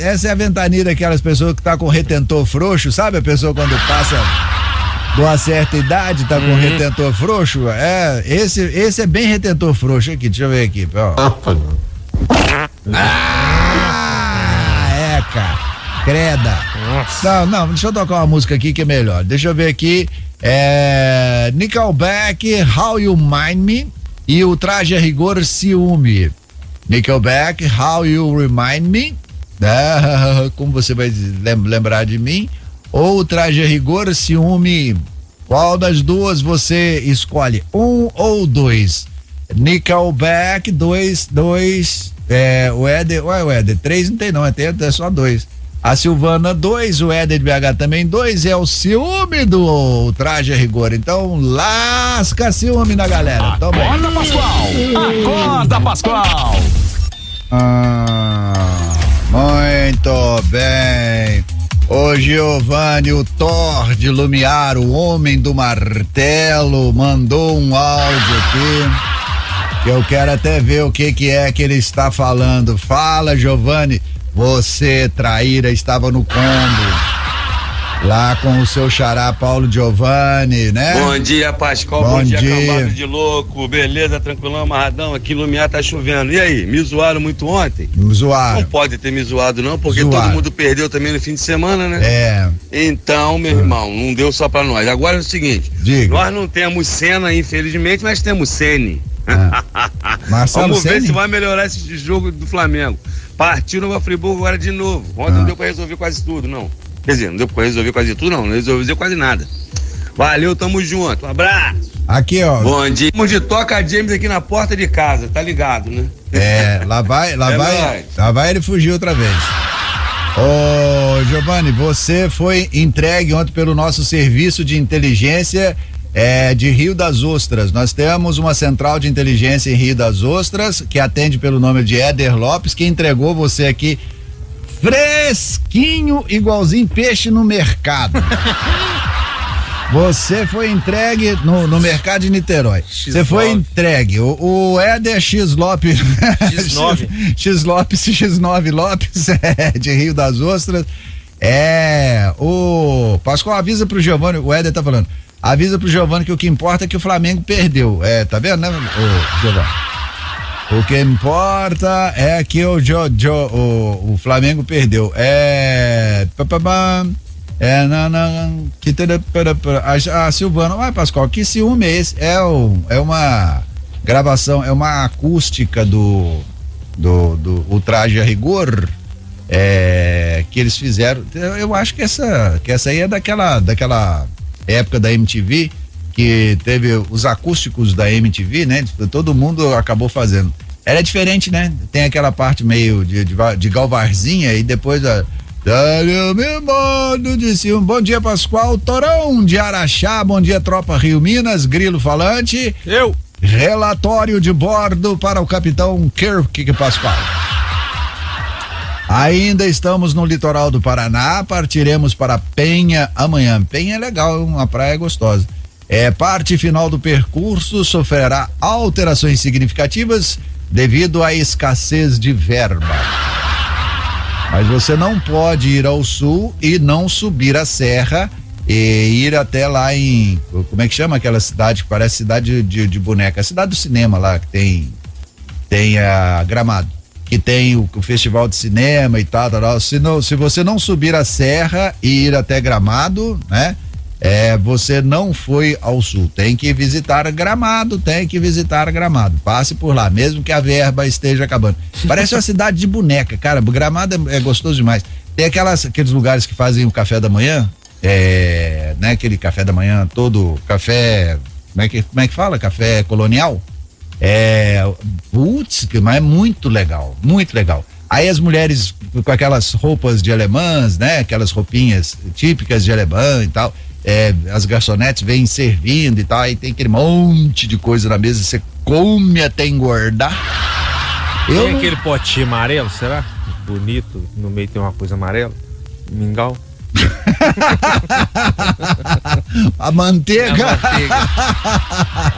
Essa é a ventania daquelas pessoas que tá com retentor frouxo, sabe? A pessoa quando passa de uma certa idade, tá com retentor frouxo. É, esse, esse é bem retentor frouxo aqui, deixa eu ver aqui, ó. Ah, é, cara. Creda. Não, não, deixa eu tocar uma música aqui que é melhor. Deixa eu ver aqui. É. Nickelback, How You Mind Me e o traje a rigor Ciúme. Nickelback, How You Remind Me. Né? como você vai lem- lembrar de mim? Ou traje a rigor Ciúme. Qual das duas você escolhe? Um ou dois? Nickelback, dois, dois. É, o Éder, ué, o Éder, três não tem não, é, tem- é só dois. A Silvana, dois, o Éder de BH também, dois, é o ciúme do traje a rigor. Então, lasca ciúme na galera. Acorda, Pascoal! Acorda, Pascoal! Ah, muito bem. O Giovanni, o Thor de Lumiar, o homem do martelo, mandou um áudio aqui. Que eu quero até ver o que que é que ele está falando. Fala, Giovanni. Você, traíra, estava no combo. Lá com o seu xará Paulo Giovanni, né? Bom dia, Pascoal. Bom Bom, dia, dia. de louco. Beleza, tranquilão, amarradão. Aqui no Lumiar tá chovendo. E aí, me zoaram muito ontem? Não Zoaram. pode ter me zoado, não, porque Zoaram. todo mundo perdeu também no fim de semana, né? É, Então, meu irmão, não deu só pra nós. Agora é o seguinte: diga. nós não temos cena, infelizmente, mas temos Sene. Marcelo Vamos ver Ceni? se vai melhorar esse jogo do Flamengo. Partiu Nova Friburgo agora de novo. Ontem Ah. não deu pra resolver quase tudo, não. Quer dizer, não deu pra resolver quase tudo, não. Não resolveu quase nada. Valeu, tamo junto. Um abraço. Aqui, ó. Bom dia. Vamos de toca James aqui na porta de casa, tá ligado, né? É, lá vai, lá É vai, nóis. lá vai ele fugir outra vez. Ô, Giovanni, você foi entregue ontem pelo nosso serviço de inteligência é, de Rio das Ostras. Nós temos uma central de inteligência em Rio das Ostras que atende pelo nome de Éder Lopes, que entregou você aqui fresquinho, igualzinho peixe no mercado. Você foi entregue no, no mercado de Niterói. Você foi entregue. O, o Éder X Lopes. X9. X Lopes, X9 Lopes, é, de Rio das Ostras. É. O Pascoal avisa pro Giovanni, o Éder tá falando. Avisa pro Giovanni que o que importa é que o Flamengo perdeu. É, tá vendo, né, o Giovanni? O que importa é que o, jo, jo, o, o Flamengo perdeu. É. é, na, a, a Silvana, ué, Pascoal, que ciúme é esse? É, o, é uma, gravação, é uma acústica do do, do o traje a rigor é, que eles fizeram. Eu, eu acho que essa que essa aí é daquela daquela época da MTV que teve os acústicos da MTV, né? Todo mundo acabou fazendo. Era diferente, né? Tem aquela parte meio de, de, de galvarzinha e depois a. meu modo de cima. Bom dia, Pascoal. Torão de Araxá. Bom dia, Tropa Rio Minas. Grilo falante. Eu. Relatório de bordo para o capitão Kirk Pascoal. Ainda estamos no litoral do Paraná, partiremos para Penha amanhã. Penha é legal, uma praia gostosa. É parte final do percurso sofrerá alterações significativas devido à escassez de verba. Mas você não pode ir ao sul e não subir a serra e ir até lá em. Como é que chama aquela cidade que parece cidade de, de boneca? A cidade do cinema lá, que tem. Tem a Gramado. Que tem o, o festival de cinema e tal, tal, tal. Se, não, se você não subir a serra e ir até Gramado, né? É, você não foi ao sul, tem que visitar Gramado, tem que visitar Gramado. Passe por lá, mesmo que a verba esteja acabando. Parece uma cidade de boneca, cara. Gramado é, é gostoso demais. Tem aquelas, aqueles lugares que fazem o café da manhã, é, né? Aquele café da manhã todo, café, como é que, como é que fala? Café colonial? É, putz, mas é muito legal, muito legal. Aí as mulheres com aquelas roupas de alemãs, né? Aquelas roupinhas típicas de alemã e tal é, as garçonetes vêm servindo e tal, aí tem aquele monte de coisa na mesa, você come até engordar. Tem Eu aquele potinho amarelo, será? Bonito, no meio tem uma coisa amarela, mingau. a manteiga. A manteiga.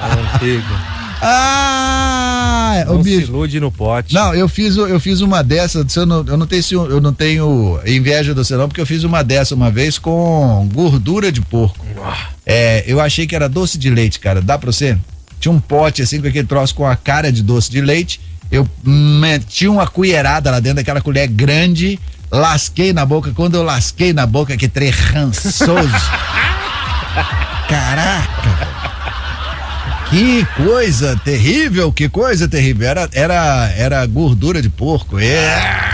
a manteiga. Ah, não o bicho. se ilude no pote. Não, eu fiz, eu fiz uma dessa, eu não, eu não tenho eu não tenho inveja do você não, porque eu fiz uma dessa uma vez com gordura de porco. É, eu achei que era doce de leite, cara. Dá pra você? Tinha um pote assim com aquele troço com a cara de doce de leite. Eu meti uma colherada lá dentro daquela colher grande, lasquei na boca. Quando eu lasquei na boca, que trem rançoso. Caraca! Que coisa terrível, que coisa terrível. Era, era, era gordura de porco. É.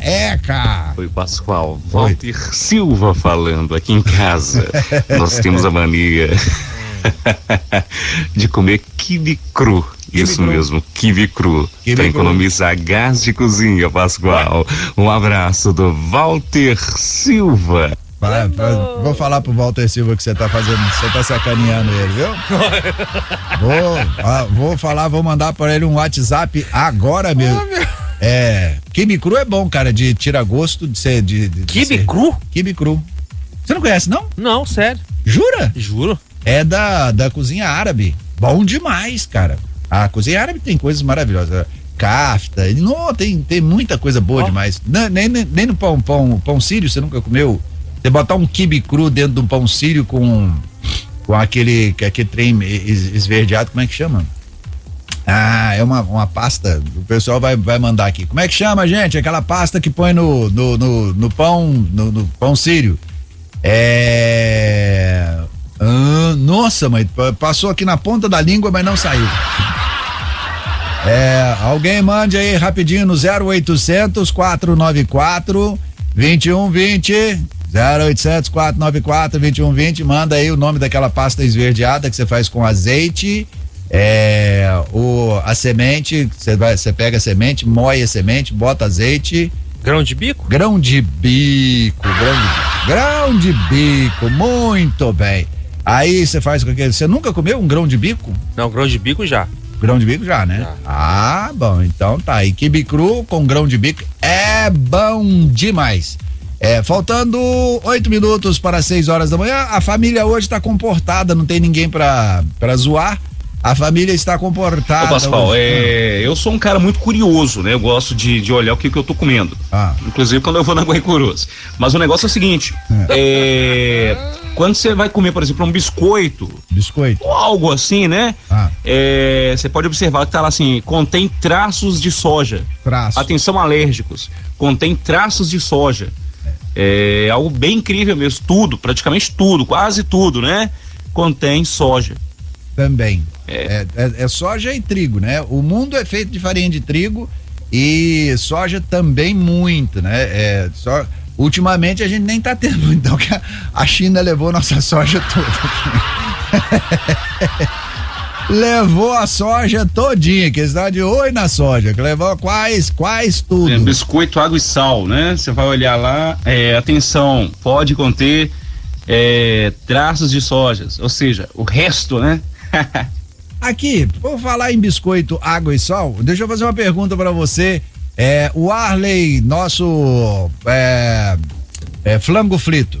É, cara. Oi, Pascoal. Walter Silva falando aqui em casa. Nós temos a mania de comer quibe cru. Kiwi Isso cru. mesmo, kiwi cru. Para economizar gás de cozinha, Pascoal. Um abraço do Walter Silva. Vai, vai, vou falar pro Walter Silva que você tá fazendo, você tá sacaneando ele, viu? vou, ah, vou falar, vou mandar para ele um WhatsApp agora mesmo. é, quibe cru é bom, cara, de tirar gosto de ser de, de quibe ser, cru? Quibe cru. Você não conhece não? Não, sério. Jura? Juro. É da da cozinha árabe. Bom demais, cara. A cozinha árabe tem coisas maravilhosas kafta, não, tem, tem muita coisa boa oh. demais. Não, nem, nem, nem no pão, pão, pão sírio, você nunca comeu você botar um quibe cru dentro de um pão sírio com com aquele aquele trem esverdeado, como é que chama? Ah, é uma, uma pasta. O pessoal vai, vai mandar aqui. Como é que chama, gente? Aquela pasta que põe no, no, no, no pão no, no, pão sírio. É. Ah, nossa, mãe, passou aqui na ponta da língua, mas não saiu. É, alguém mande aí rapidinho no 0800 494 2120 0800 494 2120, manda aí o nome daquela pasta esverdeada que você faz com azeite, é, o, a semente, você vai, você pega a semente, moe a semente, bota azeite. Grão de bico? Grão de bico, grão de bico, grão de bico, muito bem. Aí você faz com aquele, você nunca comeu um grão de bico? Não, grão de bico já. Grão de bico já, né? Já. Ah, bom, então tá aí, quibe cru com grão de bico é bom demais. É, faltando oito minutos para seis horas da manhã, a família hoje está comportada, não tem ninguém para zoar. A família está comportada. Ô, Pascoal, é, eu sou um cara muito curioso, né? Eu gosto de, de olhar o que, que eu tô comendo. Ah. Inclusive quando eu vou na Guaicurus. Mas o negócio é o seguinte: é. É, quando você vai comer, por exemplo, um biscoito. Biscoito. Ou algo assim, né? Ah. É, você pode observar que tá lá assim: contém traços de soja. Traços. Atenção, alérgicos. Contém traços de soja. É algo bem incrível mesmo. Tudo, praticamente tudo, quase tudo, né? Contém soja. Também. É. É, é soja e trigo, né? O mundo é feito de farinha de trigo e soja também muito, né? É, só, ultimamente a gente nem tá tendo, então que a, a China levou nossa soja toda. levou a soja todinha, que está de oi na soja, que levou quais, quais tudo. É, biscoito, água e sal, né? Você vai olhar lá, é, atenção, pode conter é, traços de sojas, ou seja, o resto, né? Aqui, vou falar em biscoito, água e sal. Deixa eu fazer uma pergunta para você. É, o Arley, nosso é, é, flango frito.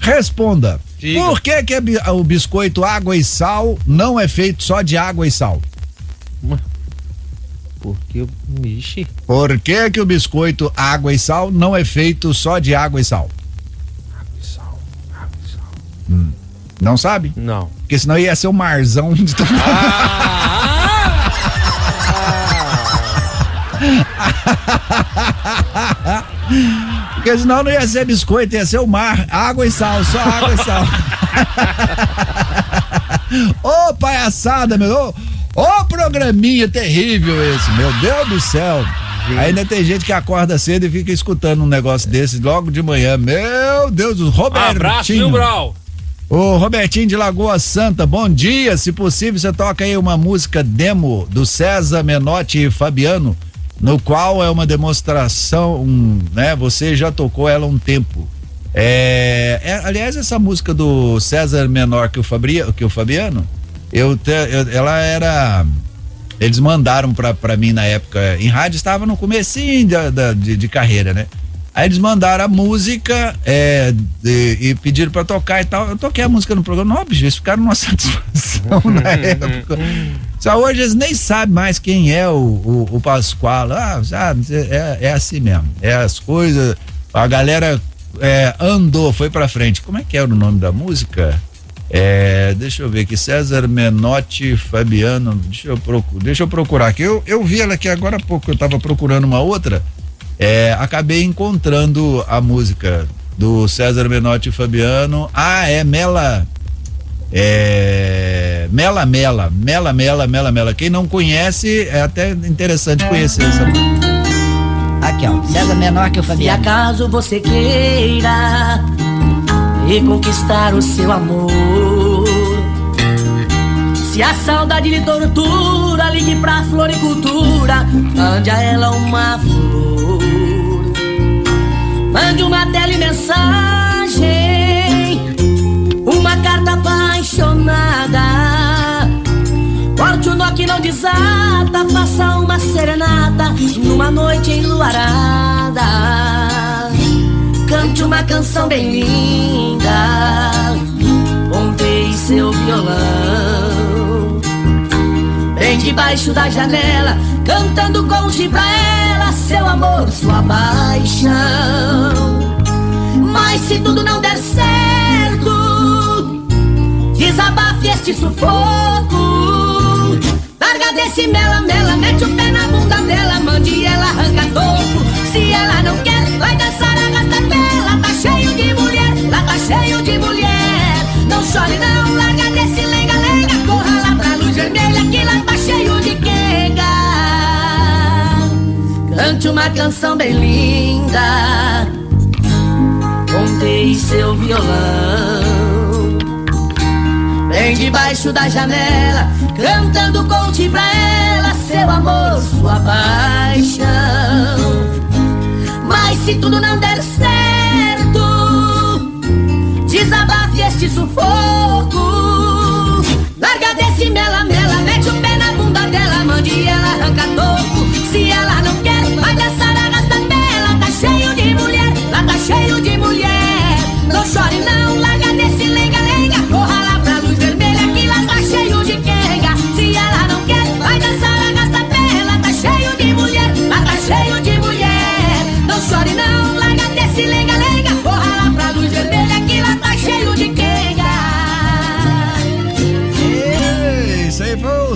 Responda. Diga. Por que, que o biscoito água e sal não é feito só de água e sal? Porque, ixi. Por que, que o biscoito água e sal não é feito só de água e sal? Água e sal, água e sal. Hum. Não sabe? Não. Porque senão ia ser um marzão de ah, Porque senão não ia ser biscoito, ia ser o mar, água e sal, só água e sal. Ô oh, palhaçada, meu. Ô oh, programinha terrível esse, meu Deus do céu. Gente. Ainda tem gente que acorda cedo e fica escutando um negócio desse logo de manhã. Meu Deus, do Roberto. Abraço, viu, Brau? Ô Robertinho de Lagoa Santa, bom dia. Se possível, você toca aí uma música demo do César Menotti e Fabiano, no qual é uma demonstração, né? Você já tocou ela um tempo. É, é aliás, essa música do César Menor que o, Fabri, que o Fabiano, eu, te, eu ela era eles mandaram para mim na época em rádio estava no comecinho da, da de, de, carreira, né? Aí eles mandaram a música é, de, e pediram para tocar e tal. Eu toquei a música no programa. Não, bicho, eles ficaram numa satisfação na época. Só hoje eles nem sabem mais quem é o, o, o Pascoal. Ah, sabe, é, é assim mesmo. É as coisas. A galera é, andou, foi para frente. Como é que era o nome da música? É, deixa eu ver aqui, César Menotti Fabiano, deixa eu, procurar, deixa eu procurar aqui. Eu, eu vi ela aqui agora há pouco, eu tava procurando uma outra é, acabei encontrando a música do César Menotti Fabiano. Ah, é Mela. É, Mela Mela, Mela Mela, Mela Mela. Quem não conhece, é até interessante conhecer essa música. Aqui, ó, César Menor que o Fabiano. Se acaso você queira reconquistar o seu amor. Se a saudade lhe tortura, ligue pra floricultura, ande a ela uma flor. Mande uma telemensagem, uma carta apaixonada. Corte o nó que não desata, faça uma serenata numa noite enluarada. Cante uma canção bem linda, ponteie seu violão. Bem debaixo da janela, cantando conge pra ela, seu amor, sua paixão. Mas se tudo não der certo, desabafe este sufoco. Larga desse mela, mela, mete o pé na bunda dela, mande ela arranca topo. Se ela não quer, vai dançar a gastapela, tá cheio de mulher, lá tá cheio de mulher. Não chore não, larga desse lenga-lenga, corra lá pra luz vermelha, que lá tá cheio de quenga. Cante uma canção bem linda Montei seu violão Bem debaixo da janela Cantando conte pra ela Seu amor, sua paixão. Mas se tudo não der certo Desabafe este sufoco. Larga desse mela, mela Mete o pé na bunda dela Mande ela arranca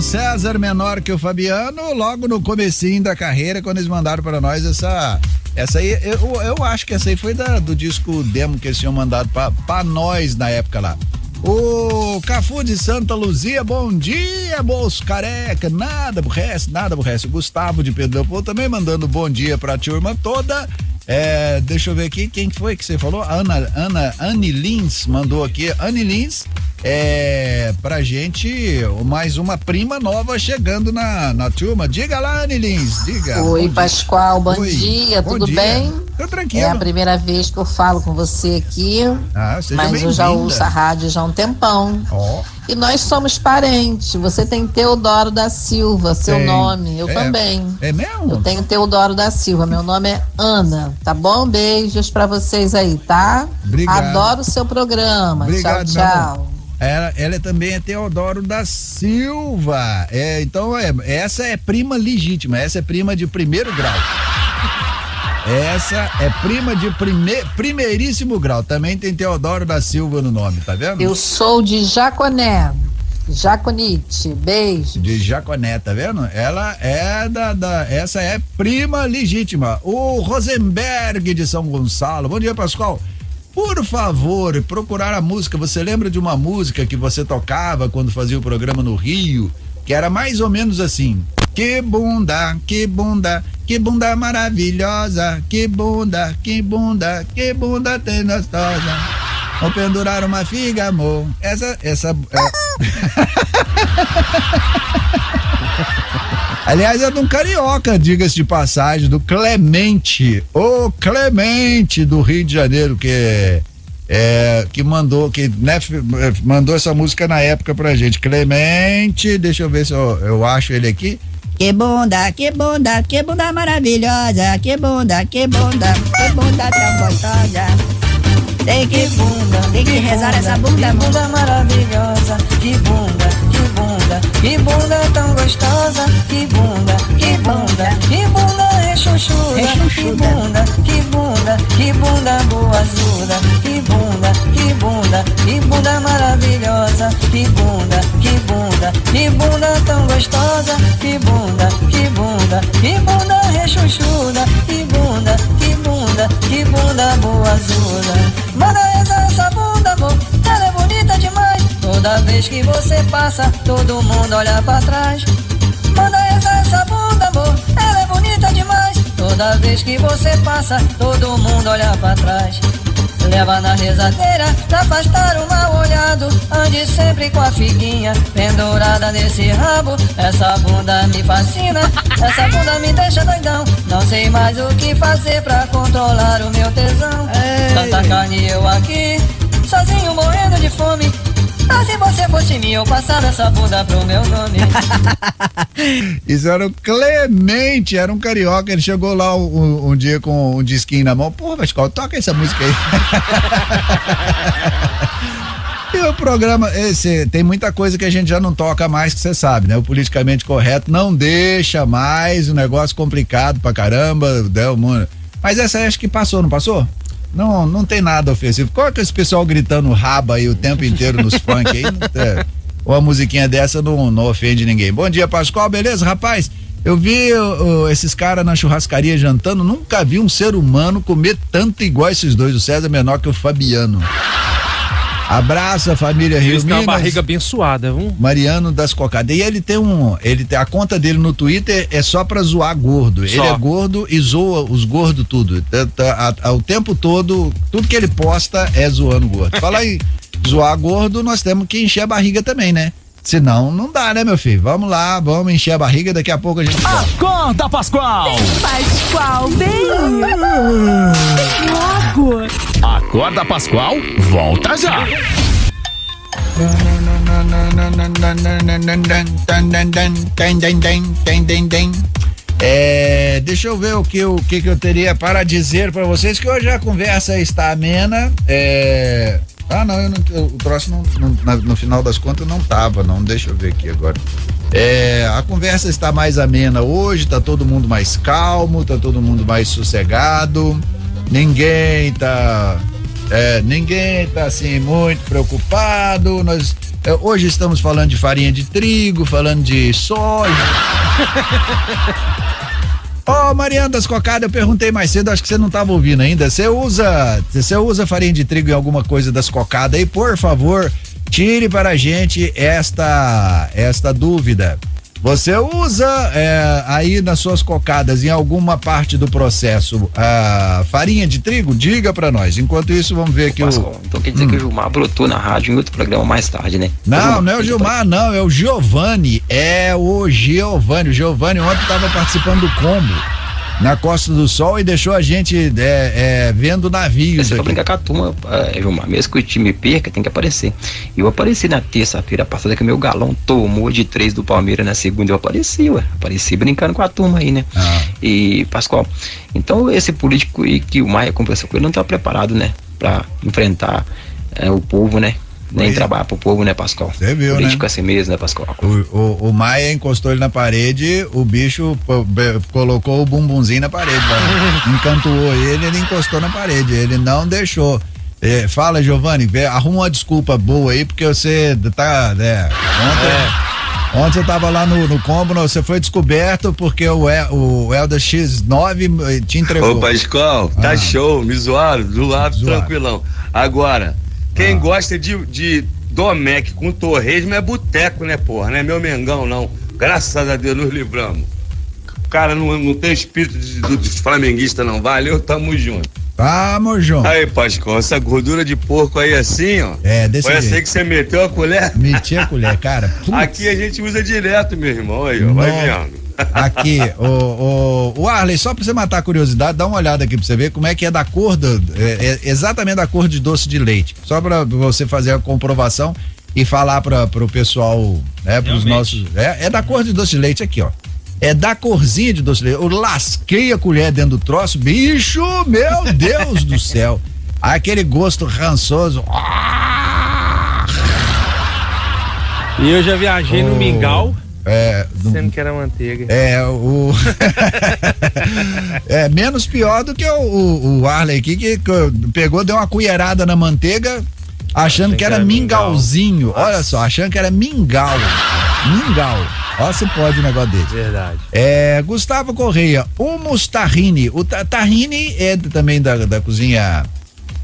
César menor que o Fabiano, logo no comecinho da carreira, quando eles mandaram para nós essa essa aí, eu, eu acho que essa aí foi da, do disco demo que eles tinham mandado para nós na época lá. O Cafu de Santa Luzia, bom dia, moço careca. Nada aborrece, nada aborrece. O Gustavo de Pedro Leopoldo também mandando bom dia pra turma toda. É, deixa eu ver aqui, quem foi que você falou? Ana, Ana, Anne Lins mandou aqui. Anne Lins, é, pra gente, mais uma prima nova chegando na, na turma. Diga lá, Anne Lins, diga. Oi, Bom Pascoal, bom Oi, dia, bom tudo dia. bem? Tô tranquilo. É a primeira vez que eu falo com você aqui, Ah, seja mas eu já ouço a rádio já há um tempão. Ó. E nós somos parentes. Você tem Teodoro da Silva, seu Tem. nome. Eu É. também. É mesmo? Eu tenho Teodoro da Silva, meu nome é Ana, tá bom? Beijos pra vocês aí, tá? Obrigado. Adoro o seu programa. Obrigado, tchau, tchau. Ela, ela também é Teodoro da Silva. É, então, é, essa é prima legítima, essa é prima de primeiro grau. Essa é prima de prime, primeiríssimo grau. Também tem Teodoro da Silva no nome, tá vendo? Eu sou de Jaconé. Jaconite, beijo. De Jaconé, tá vendo? Ela é da, da. Essa é prima legítima. O Rosenberg de São Gonçalo. Bom dia, Pascoal. Por favor, procurar a música. Você lembra de uma música que você tocava quando fazia o programa no Rio? Que era mais ou menos assim. Que bunda, que bunda, que bunda maravilhosa, que bunda, que bunda, que bunda tem gostosa. Vou pendurar uma figa, amor. Essa, essa. é- Aliás, é de um carioca, diga-se de passagem, do Clemente. O Clemente do Rio de Janeiro, que é, que mandou, que né, mandou essa música na época pra gente. Clemente, deixa eu ver se eu, eu acho ele aqui. Que bunda, que bunda, que bunda maravilhosa, que bunda, que bunda, que bunda tão gostosa. Tem que bunda, tem que rezar essa bunda, Que bunda maravilhosa, que bunda, que bunda, que bunda tão gostosa, que bunda, que bunda, que bunda rechonchuda, que bunda, que bunda, que bunda boazuda, que bunda, que bunda, que bunda maravilhosa, que bunda, que bunda, que bunda tão gostosa, que bunda, que bunda, que bunda rechonchuda, que bunda, que bunda, que bunda boazuda. Manda rezar essa bunda, amor, ela é bonita demais. Toda vez que você passa, todo mundo olha pra trás. Manda rezar essa bunda, amor, ela é bonita demais. Toda vez que você passa, todo mundo olha pra trás. Leva na rezadeira pra afastar o mal olhado. Ande sempre com a figuinha pendurada nesse rabo. Essa bunda me fascina, essa bunda me deixa doidão. Não sei mais o que fazer pra controlar o meu tesão. Tanta carne eu aqui, sozinho morrendo de fome. Ah, se você fosse mim, eu passava essa bunda pro meu nome. Isso era o Clemente, era um carioca. Ele chegou lá um, um dia com um disquinho na mão. Pô, Vasco, toca essa música aí. E o programa, esse, tem muita coisa que a gente já não toca mais, que você sabe, né? O politicamente correto não deixa mais o negócio complicado pra caramba, né, o mundo. Mas essa acho que passou, não passou? Não, não tem nada ofensivo. Qual é que esse pessoal gritando raba aí o tempo inteiro nos funk aí? Tem- Uma musiquinha dessa não, não ofende ninguém. Bom dia, Pascoal, beleza? Rapaz, eu vi ô, esses caras na churrascaria jantando, nunca vi um ser humano comer tanto igual esses dois. O César é menor que o Fabiano. Abraça a família Rio Eles têm uma Minas. barriga abençoada, viu? Mariano das Cocadas. E ele tem um. Ele tem, a conta dele no Twitter é só pra zoar gordo. Ele Só. é gordo e zoa os gordos tudo. O tempo todo, tudo que ele posta é zoando gordo. Fala aí, zoar gordo, nós temos que encher a barriga também, né? Senão, não dá, né, meu filho? Vamos lá, vamos encher a barriga, daqui a pouco a gente. Acorda, Pascoal! Pascoal, bem logo. Acorda, Pascoal, volta já! É, deixa eu ver o que, o que, que eu teria para dizer para vocês, que hoje a conversa está amena. É, ah, não, eu não, o troço não, não- na- no final das contas não tava, não. Deixa eu ver aqui agora. É, a conversa está mais amena hoje, tá todo mundo mais calmo, tá todo mundo mais sossegado. Ninguém tá é, ninguém tá assim muito preocupado. Nós é, hoje estamos falando de farinha de trigo, falando de soja. Ô, Mariana das Cocadas, eu perguntei mais cedo, acho que você não estava ouvindo ainda. Você usa, você usa farinha de trigo em alguma coisa das cocadas aí, por favor, Tire para a gente esta, esta dúvida. Você usa é, aí nas suas cocadas, em alguma parte do processo, a farinha de trigo? Diga para nós. Enquanto isso, vamos ver aqui Pascoal, o. Então quer dizer que o Gilmar brotou na rádio em outro programa mais tarde, né? Não, não é o Gilmar, não, é o Giovanni. É o Giovanni. O Giovanni ontem estava participando do combo na Costa do Sol e deixou a gente é, é, vendo navios. Você vai brincar com a turma, é, Gilmar, mesmo que o time perca, tem que aparecer. Eu apareci na terça-feira passada que o meu galão tomou de três do Palmeiras na segunda, eu apareci, ué. Apareci brincando com a turma aí, né? E, Pascoal, então esse político aí que o Maia conversou com ele não tá preparado, né? Pra enfrentar é, o povo, né? Nem Pois. trabalhar pro povo, né, Pascoal? Você viu, Político né? assim mesmo, né, Pascoal? O, o, o Maia encostou ele na parede, o bicho colocou o bumbumzinho na parede, lá. encantuou ele, ele encostou na parede, ele não deixou. É, fala, Giovanni, vê, arruma uma desculpa boa aí, porque você tá. né, ontem, ontem você tava lá no, no combo, você foi descoberto porque o, El- o Elda X9 te entregou. Ô, Pascoal, tá Ah. show, me zoaram, do lado, tranquilão. Agora, quem gosta de, de Domec com torresmo é boteco, né, porra? Não é meu Mengão, não. Graças a Deus nos livramos. Cara, não, não tem espírito de, de, de flamenguista, não. Valeu, tamo junto. Vamos, João. Aí, Pascoal, essa gordura de porco aí assim, ó. É, desse Foi essa aí jeito. que você meteu a colher? Meti a colher, cara. Aqui a gente usa direto, meu irmão. Aí, ó. Vai vendo. Aqui, o, o, o Arley, só pra você matar a curiosidade, dá uma olhada aqui pra você ver como é que é da cor do, é, é exatamente da cor de doce de leite. Só pra você fazer a comprovação e falar para pro pessoal, né, pros nossos, é, é da cor de doce de leite aqui, ó. É da corzinha de doce de leite. Eu lasquei a colher dentro do troço, bicho, meu Deus do céu. Aquele gosto rançoso. E eu já viajei no Oh, Mingau, É, sendo que era manteiga. É, o. é menos pior do que o, o, o Arley aqui, que, que pegou, deu uma colherada na manteiga, achando que era mingauzinho. Olha só, achando que era mingau. Mingau. Olha se pode um negócio desse. Verdade. É, Gustavo Correia, humus tahine. O ta- tahine é também da, da cozinha.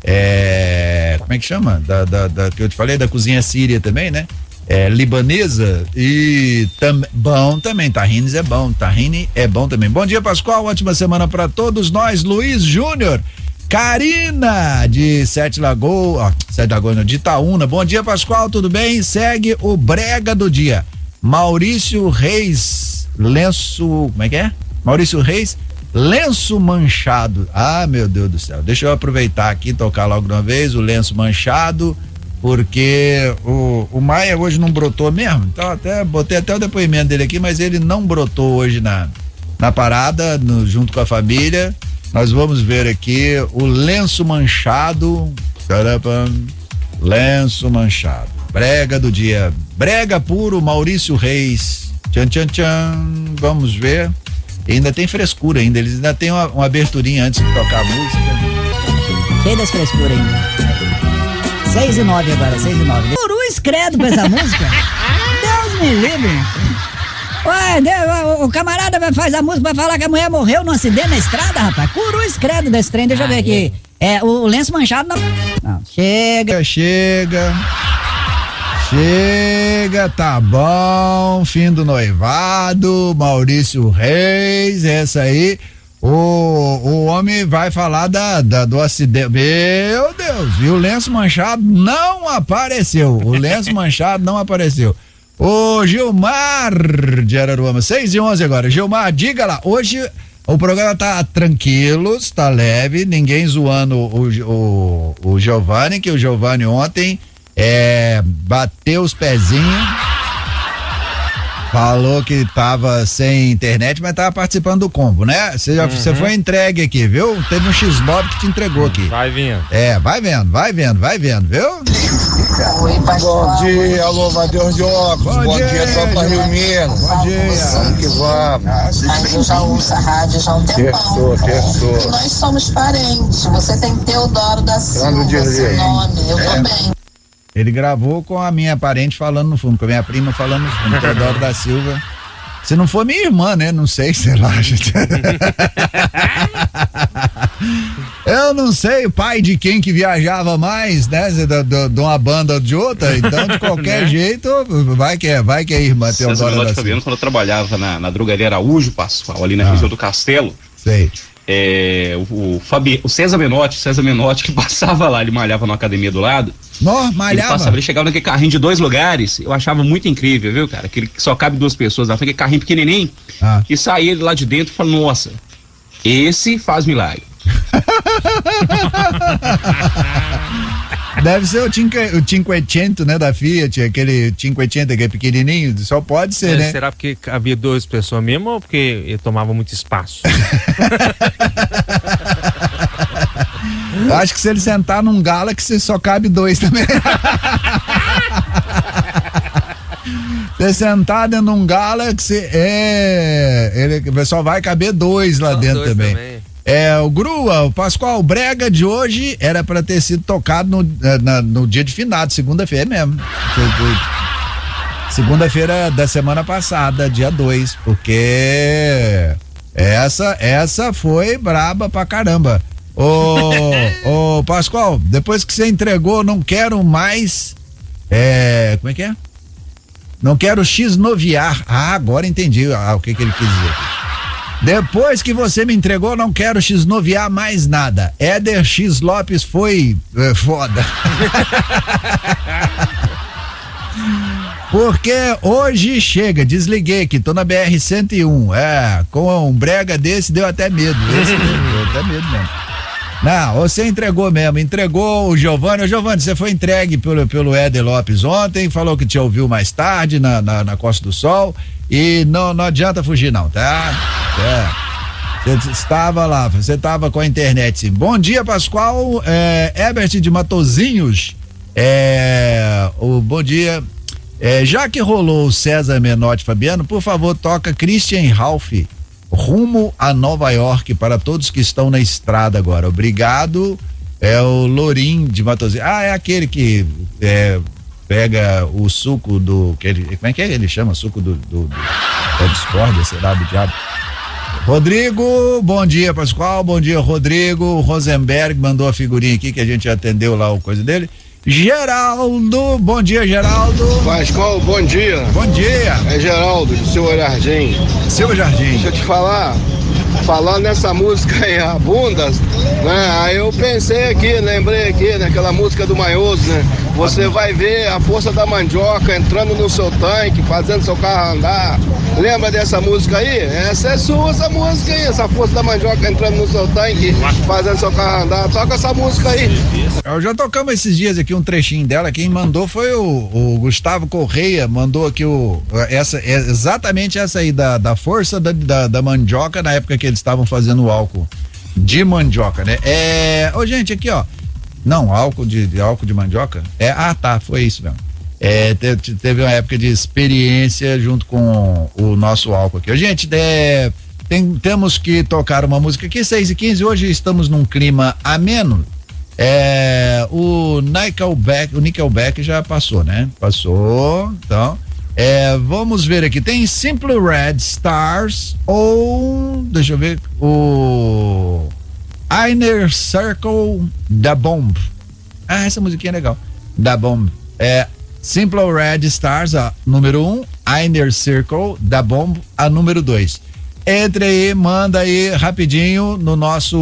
É, como é que chama? Da, da, da- que eu te falei, da cozinha síria também, né? É, libanesa e tam, bom também. Tahines é bom. Tahine é bom também. Bom dia, Pascoal. Ótima semana para todos nós. Luiz Júnior. Karina de Sete Lagoas, Sete Lagoas, não, de Itaúna. Bom dia, Pascoal, tudo bem? Segue o brega do dia. Maurício Reis, lenço, como é que é? Maurício Reis, lenço manchado. Ah, meu Deus do céu. Deixa eu aproveitar aqui tocar logo de uma vez o lenço manchado, porque o, o Maia hoje não brotou mesmo. Então até botei até o depoimento dele aqui, mas ele não brotou hoje na na parada, no- junto com a família. Nós vamos ver aqui o lenço manchado. Lenço manchado. Brega do dia. Brega puro, Maurício Reis. Tchan, tchan, tchan. Vamos ver. E ainda tem frescura ainda. Eles ainda tem uma, uma aberturinha antes de tocar a música. Cheio das frescuras ainda. 6 e 9 agora, 6 e 9. Cruz credo pra essa música. Deus me livre. Ué, o, camarada vai fazer a música vai falar que a mulher morreu num acidente na estrada, rapaz. Cruz credo desse trem, deixa eu ver aqui. É, o, o lenço manchado não. Não, chega. Chega. Chega, tá bom. Fim do noivado. Maurício Reis, essa aí. O, o homem vai falar da, da- do acidente. Meu Deus, e o lenço manchado não apareceu. O lenço manchado não apareceu. Ô Gilmar de Araruama, 6 e 11 agora. Gilmar, diga lá. Hoje o programa tá tranquilo, tá leve, ninguém zoando o, o, o Giovanni, que o Giovanni ontem é, bateu os pezinhos. Falou que tava sem internet, mas tava participando do combo, né? Você já você Uhum. foi entregue aqui, viu? Teve um X9 que te entregou aqui. Vai vindo. É, vai vendo, vai vendo, vai vendo, viu? Bom dia, alô, Deus de óculos. Bom, dia, Tropa Rio Minas. Bom dia. Vamos que vamos. Mas eu já ouço a rádio já há um tempão. Terçou, terçou. Nós somos parentes. Você tem Teodoro da Silva, seu nome. Eu É. também. Ele gravou com a minha parente falando no fundo, com a minha prima falando no fundo, Teodoro da Silva. Se não for minha irmã, né? Não sei, sei lá, gente. Eu não sei o pai de quem que viajava mais, né? De, de- de uma banda ou de outra. Então, de qualquer Né? jeito, vai que é, vai que é irmã Menotti da Fabiano, Silva. quando eu trabalhava na, na drogaria Araújo Pascoal, ali na Ah. região do Castelo. Sei. É, o, o, Fabi, o César Menotti, César Menotti, que passava lá, ele malhava numa academia do lado. Nó, Ele passava, ele chegava naquele carrinho de dois lugares, eu achava muito incrível, viu, cara? Aquele que só cabe duas pessoas, lá, aquele carrinho pequenininho, Ah. e saía ele lá de dentro e falava, nossa, esse faz milagre. Deve ser o, cinque, o 500, né, da Fiat, aquele 500 que é pequenininho, só pode ser, É, né? Será porque havia duas pessoas mesmo ou porque tomava muito espaço? Eu acho que se ele sentar num Galaxy só cabe dois também. Você sentar dentro de um Galaxy, é. Ele só vai caber dois lá dentro dois também. também. É, o Grua, o Pascoal, o Brega de hoje era pra ter sido tocado no, eh, na- no dia de finado, segunda-feira mesmo. Segunda-feira da semana passada, dia 2, porque essa essa foi braba pra caramba. Ô, ô Pascoal, depois que você entregou, não quero mais. É, como é que é? Não quero X-noviar. Ah, agora entendi ah, o que, que ele quis dizer. Depois que você me entregou, não quero X-noviar mais nada. Éder X Lopes foi é, foda. Porque hoje chega, desliguei que tô na BR 101. É, com um brega desse deu até medo. Esse deu até medo mesmo. Não, você entregou mesmo, entregou o Giovanni. Ô, Giovanni, você foi entregue pelo, pelo Éder Lopes ontem, falou que te ouviu mais tarde na, na, na Costa do Sol e não, não adianta fugir não, tá? É. Você estava lá, você estava com a internet. Bom dia, Pascoal. É, de Matozinhos. É, o bom dia. É, já que rolou o César Menotti Fabiano, por favor, toca Christian Ralph rumo a Nova York para todos que estão na estrada agora. Obrigado. É o Lorim de Matozinhos. Ah, é aquele que é, pega o suco do. Que ele, como é que é? Ele chama suco do, do, do da discórdia, sei lá, do diabo. Rodrigo, bom dia, Pascoal. Bom dia, Rodrigo. Rosenberg mandou a figurinha aqui que a gente atendeu lá o coisa dele. Geraldo, bom dia, Geraldo. Pascoal, bom dia. Bom dia. É Geraldo, do seu Jardim. Seu Jardim. Deixa eu te falar, falando nessa música aí, a Bundas, né? Aí eu pensei aqui, lembrei aqui naquela música do Maioso, né? Você vai ver a força da mandioca entrando no seu tanque, fazendo seu carro andar. Lembra dessa música aí? Essa é sua, essa música aí, essa força da mandioca entrando no seu tanque, fazendo seu carro andar. Toca essa música aí. Eu já tocamos esses dias aqui um trechinho dela. Quem mandou foi o, o Gustavo Correia. Mandou aqui o essa é exatamente essa aí da, da força da, da, da mandioca na época que eles estavam fazendo álcool de mandioca, né? É, ô gente aqui ó, não álcool de, de álcool de mandioca. É, ah tá, foi isso mesmo. É, te- teve uma época de experiência junto com o nosso álcool aqui. Gente, é, tem- temos que tocar uma música aqui, 6 e 15 Hoje estamos num clima ameno. É, o Nickelback, o Nickelback já passou, né? Passou, então. É, vamos ver aqui, tem Simple Red Stars ou, deixa eu ver, o Inner Circle da Bomb. Ah, essa musiquinha é legal. Da Bomb. É Simple Red Stars, a número um, Inner Circle da Bomb, a número dois. Entre aí, manda aí rapidinho no nosso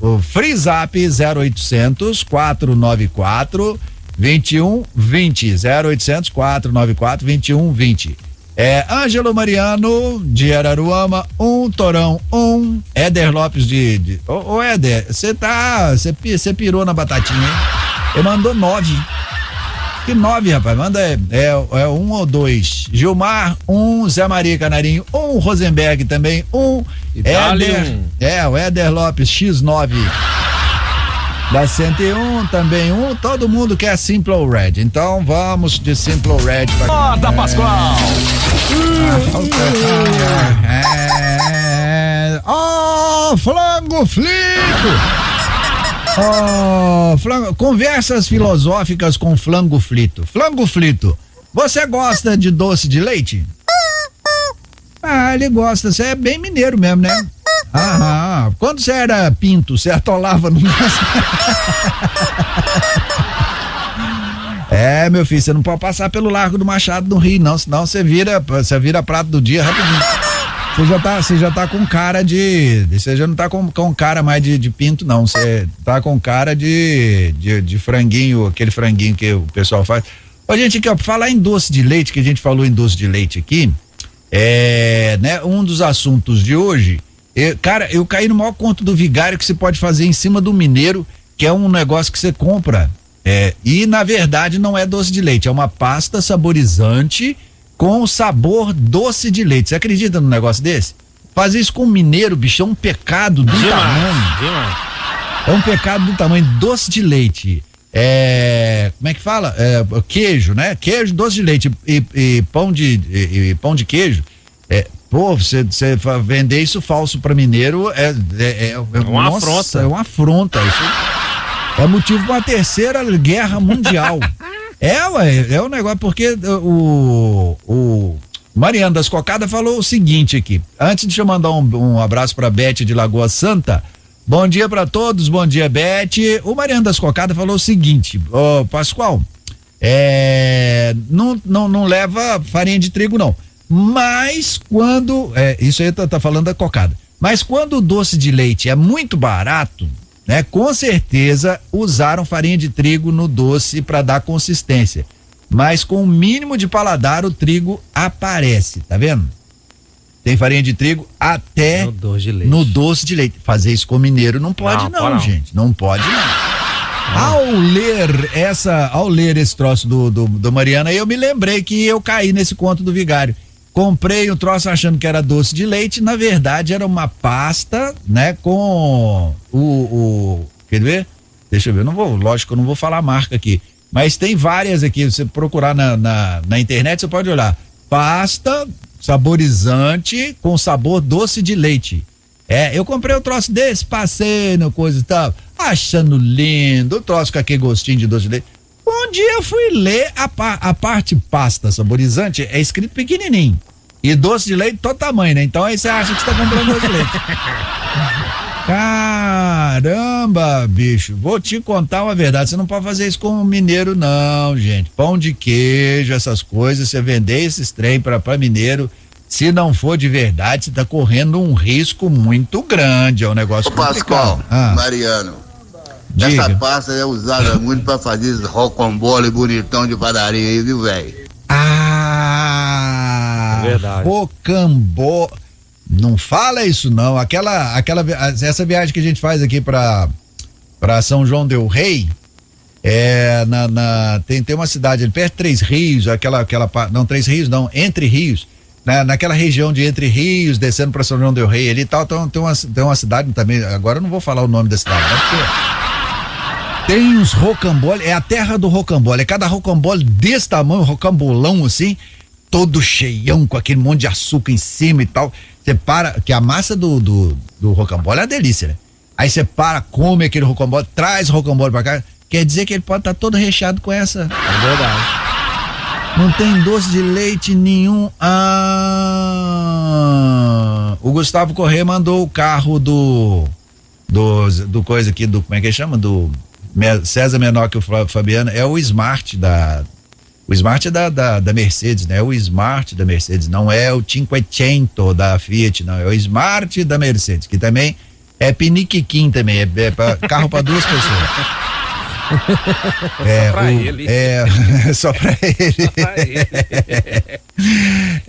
o Free Zap 0800 494 2120 0800 494 2120. É Ângelo Mariano de Araruama, um Torão, um Éder Lopes de. de ô, ô Éder, você tá. Você pirou na batatinha, hein? Ele mandou nove. Que nove, rapaz? Manda é, é, é um ou dois. Gilmar, um. Zé Maria Canarinho, um. Rosenberg também, um. Éder. um. É, o Éder Lopes, X9. Da 101 também um, todo mundo quer Simple Red. Então vamos de Simple Red pra Corta, Pascoal! É. Oh, flango flito! Oh, flango, conversas filosóficas com flango flito. Flango flito, você gosta de doce de leite? Ah, ele gosta. Você é bem mineiro mesmo, né? Aham. Quando você era pinto, você atolava no. É, meu filho, você não pode passar pelo Largo do Machado no Rio, não, senão você vira, você vira prato do dia rapidinho. Você já tá, você já tá com cara de, você já não tá com, com cara mais de, de pinto, não, você tá com cara de, de, de franguinho, aquele franguinho que o pessoal faz. Ó, gente, aqui, ó, falar em doce de leite, que a gente falou em doce de leite aqui, é, né, um dos assuntos de hoje, eu, cara, eu caí no maior conto do vigário que você pode fazer em cima do mineiro, que é um negócio que você compra é, e na verdade não é doce de leite, é uma pasta saborizante com sabor doce de leite. Você acredita num negócio desse? Fazer isso com mineiro, bicho, é um pecado do Demais, tamanho. demais. É um pecado do tamanho doce de leite. É, como é que fala? É, queijo, né? Queijo, doce de leite e, e pão de e, e pão de queijo. É, pô, você, você vender isso falso para mineiro é, é, é, é uma nossa, afronta. É uma afronta. Isso é motivo para uma terceira guerra mundial. é, ué, é um negócio porque o, o Mariano das Cocadas falou o seguinte aqui. Antes de eu mandar um, um abraço para Bete de Lagoa Santa. Bom dia para todos, bom dia, Bete. O Mariano das Cocadas falou o seguinte, ô Pascoal, é, não, não, não leva farinha de trigo, não. Mas quando. É, isso aí tá, tá falando da cocada. Mas quando o doce de leite é muito barato, né? Com certeza usaram farinha de trigo no doce para dar consistência. Mas com o mínimo de paladar, o trigo aparece, tá vendo? Tem farinha de trigo até No doce de leite. doce de leite. Fazer isso com mineiro não pode Não, não, pode não. gente. Não pode não. Ao ler essa, ao ler esse troço do, do, do Mariana, eu me lembrei que eu caí nesse conto do vigário. Comprei o troço achando que era doce de leite, na verdade era uma pasta, né, com o, o quer ver? Deixa eu ver, eu não vou, lógico, eu não vou falar a marca aqui, mas tem várias aqui, você procurar na, na, na internet, você pode olhar, pasta saborizante com sabor doce de leite. É, eu comprei um troço desse, passei no coisa e tal, achando lindo, o troço com aquele gostinho de doce de leite. Um dia eu fui ler a, a parte pasta saborizante, é escrito pequenininho. E doce de leite todo tamanho, né? Então aí você acha que você tá comprando doce de leite. Caramba, bicho, vou te contar uma verdade. Você não pode fazer isso com o mineiro, não, gente. Pão de queijo, essas coisas, você vender esses trem para mineiro, se não for de verdade, você tá correndo um risco muito grande. É um negócio Ô Pascoal. Ah, Mariano, Diga. essa pasta é usada muito pra fazer esse rocambole bonitão de padaria aí, viu, velho? Ah, Verdade. Rocambó. Não fala isso não. Aquela, aquela, essa viagem que a gente faz aqui para para São João del Rei, é na, na- tem tem uma cidade ali perto de Três Rios, aquela aquela não Três Rios não, Entre Rios. Na, naquela região de Entre Rios, descendo para São João del Rei ali e tal, tem, tem, uma, tem uma cidade também, agora eu não vou falar o nome da cidade, né, porque tem uns rocambole, é a terra do rocambole. É cada rocambole desse tamanho, rocambolão assim, todo cheião, com aquele monte de açúcar em cima e tal. Você para, que a massa do, do, do rocambole é uma delícia, né? Aí você para, come aquele rocambole, traz o rocambole pra cá. Quer dizer que ele pode estar todo recheado com essa. É verdade. Não tem doce de leite nenhum. Ah, o Gustavo Corrêa mandou o carro do do, do coisa aqui do como é que chama do César menor que o Fa- Fabiano é o Smart da o Smart é da, da, da Mercedes, né? É o Smart da Mercedes, não é o Cinquecento da Fiat, não, é o Smart da Mercedes, que também é piniquiquim também, é, é pra- carro para duas pessoas. É, Só pra o- ele. É, só pra ele.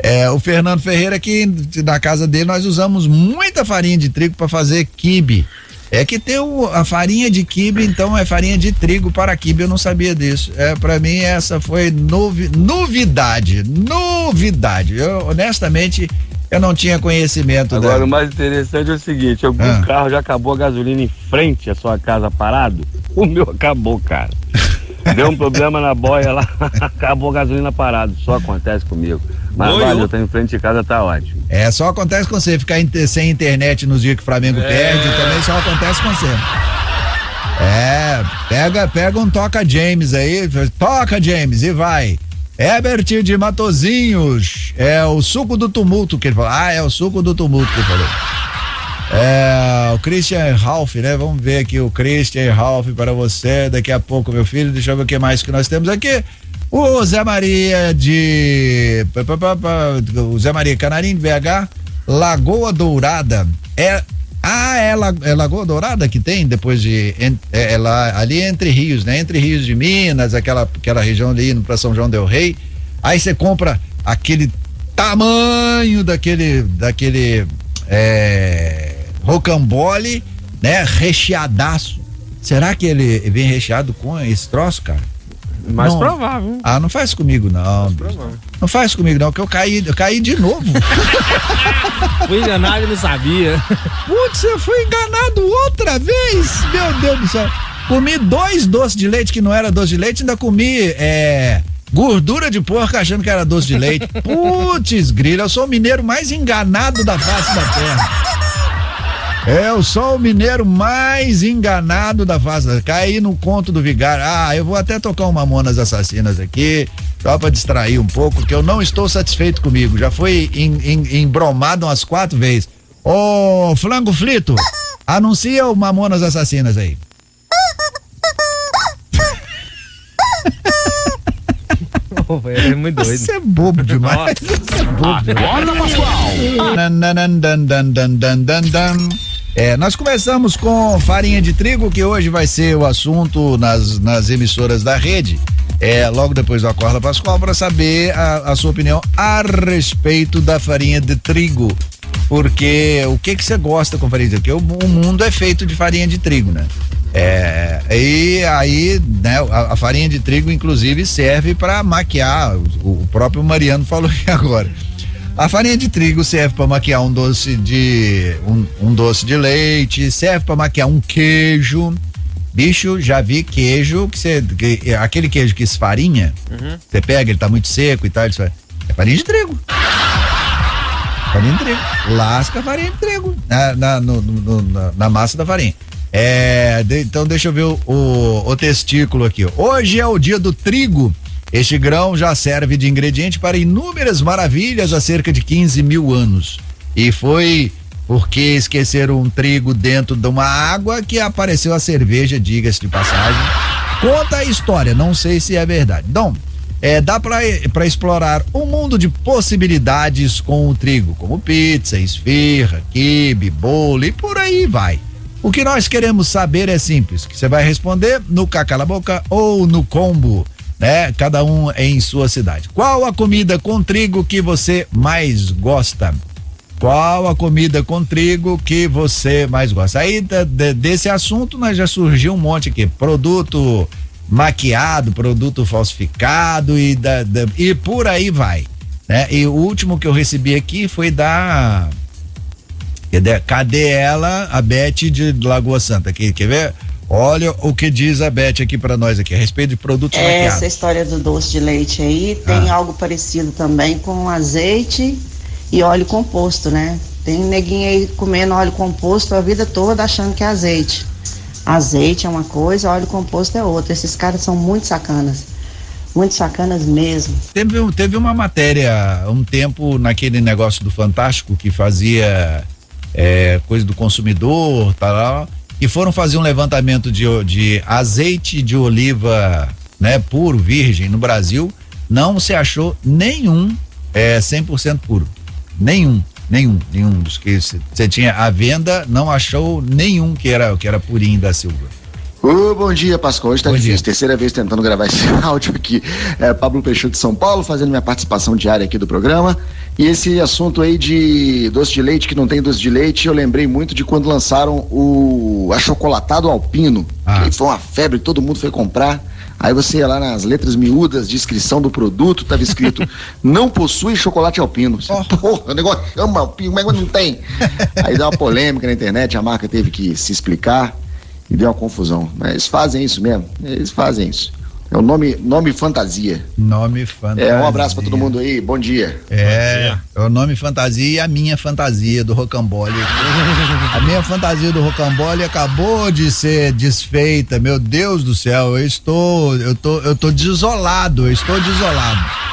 É, o Fernando Ferreira aqui na casa dele nós usamos muita farinha de trigo para fazer quibe. É que tem o- a farinha de quibe, então é farinha de trigo para quibe, eu não sabia disso. É, para mim essa foi novi, novidade, novidade. Eu honestamente eu não tinha conhecimento Agora, da- o mais interessante é o seguinte: algum Ah. carro já acabou a gasolina em frente à sua casa parado? O meu acabou, cara. Deu um problema na boia lá, acabou a gasolina parado. Só acontece comigo. Mas Oi, valeu, oi. tá em frente de casa, tá ótimo. É, só acontece com você ficar sem internet nos dias que o Flamengo É. perde, também só acontece com você. É, pega, pega um toca James aí, toca James e vai. Herbert de Matozinhos. É o suco do tumulto que ele falou. Ah, é o suco do tumulto que ele falou. É, o Christian Ralph, né? Vamos ver aqui o Christian Ralph para você daqui a pouco, meu filho. Deixa eu ver o que mais que nós temos aqui. O Zé Maria de. O Zé Maria Canarim de BH, Lagoa Dourada. É. Ah, é, é Lagoa Dourada que tem depois de. É, é lá, ali entre rios, né? Entre rios de Minas, aquela, aquela região ali para São João Del Rei. Aí você compra aquele tamanho daquele. daquele. É, rocambole, né? Recheadaço. Será que ele vem recheado com esse troço, cara? Mais não. provável. Ah, não faz comigo não. Não faz comigo não, que eu caí, eu caí de novo. fui enganado e não sabia. Putz, eu fui enganado outra vez. Meu Deus do céu. Comi dois doces de leite que não era doce de leite, ainda comi é, gordura de porco achando que era doce de leite. Putz, grila, eu sou o mineiro mais enganado da face da terra. É, eu sou o mineiro mais enganado da face. Caí no conto do vigário. Ah, eu vou até tocar uma Mamonas Assassinas aqui, só pra distrair um pouco, que eu não estou satisfeito comigo. Já foi em, em, embromado umas quatro vezes. Ô, Flango Flito, anuncia o Mamonas Assassinas aí. é muito doido. Você é bobo demais. Você é bobo demais. Acorda, Pascoal! É, nós começamos com farinha de trigo, que hoje vai ser o assunto nas, nas emissoras da rede. É, logo depois do Acorda Pascoal, para saber a, a, sua opinião a respeito da farinha de trigo. Porque o que que você gosta com farinha de trigo? Porque o, o mundo é feito de farinha de trigo, né? É, e aí, né, a, a, farinha de trigo, inclusive, serve para maquiar. O, o, próprio Mariano falou agora. A farinha de trigo serve para maquiar um doce de um, um doce de leite, serve para maquiar um queijo. Bicho, já vi queijo que você que, aquele queijo que esfarinha, uhum. você uhum. pega, ele tá muito seco e tal, é farinha de trigo. Farinha de trigo. Lasca a farinha de trigo na, na, no, no, na, na massa da farinha. É, de, então deixa eu ver o, o, o testículo aqui. Hoje é o dia do trigo este grão já serve de ingrediente para inúmeras maravilhas há cerca de 15 mil anos. E foi porque esqueceram um trigo dentro de uma água que apareceu a cerveja, diga-se de passagem. Conta a história, não sei se é verdade. Então, é, dá para explorar um mundo de possibilidades com o trigo, como pizza, esfirra, quibe, bolo e por aí vai. O que nós queremos saber é simples, que você vai responder no Cacala Boca ou no Combo né? Cada um em sua cidade. Qual a comida com trigo que você mais gosta? Qual a comida com trigo que você mais gosta? Aí de, de, desse assunto nós já surgiu um monte aqui, produto maquiado, produto falsificado e da, da, e por aí vai, né? E o último que eu recebi aqui foi da cadê ela? A Beth de Lagoa Santa, quer, quer ver? Olha o que diz a Beth aqui para nós aqui, a respeito de produtos Essa maquiados. história do doce de leite aí tem ah. algo parecido também com azeite e óleo composto, né? Tem neguinho aí comendo óleo composto a vida toda achando que é azeite. Azeite é uma coisa, óleo composto é outra. Esses caras são muito sacanas. Muito sacanas mesmo. Teve, teve uma matéria um tempo naquele negócio do Fantástico que fazia é, coisa do consumidor, tal e foram fazer um levantamento de, de azeite de oliva, né, puro, virgem, no Brasil, não se achou nenhum é, 100% puro. Nenhum, nenhum, nenhum dos que você tinha à venda, não achou nenhum que era, que era purinho da Silva. Ô, bom dia, Pascoal. Hoje tá bom difícil. Dia. Terceira vez tentando gravar esse áudio aqui. É, Pablo Peixoto de São Paulo, fazendo minha participação diária aqui do programa. E esse assunto aí de doce de leite que não tem doce de leite, eu lembrei muito de quando lançaram o achocolatado alpino. Ah. Que foi uma febre, todo mundo foi comprar. Aí você ia lá nas letras miúdas de inscrição do produto, tava escrito não possui chocolate alpino. Você, oh. Porra, o negócio chama alpino, mas não tem. Aí deu uma polêmica na internet, a marca teve que se explicar e deu uma confusão. Mas eles fazem isso mesmo, eles fazem isso. É o nome, nome fantasia. Nome fantasia. É, um abraço para todo mundo aí, bom dia. É, é o nome fantasia e a minha fantasia do Rocambole. a minha fantasia do Rocambole acabou de ser desfeita, meu Deus do céu, eu estou, eu tô, eu tô desolado, eu estou desolado.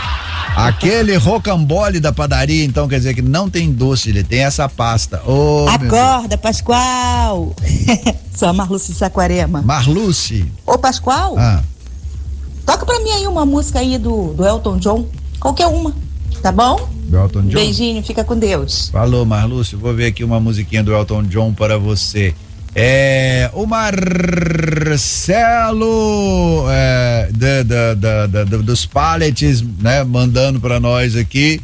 Aquele rocambole da padaria, então, quer dizer que não tem doce, ele tem essa pasta. Deus. Acorda, Pascoal. Sou a Marluce de Saquarema. Marluce. Ô, Pascoal, Ah, toca pra mim aí uma música aí do, do Elton John. Qualquer uma, tá bom? do Elton John. Beijinho, fica com Deus. Falou, Marlúcio. Vou ver aqui uma musiquinha do Elton John para você. É, o Marcelo é, da- da- da- da- da- dos pallets, né, mandando para nós aqui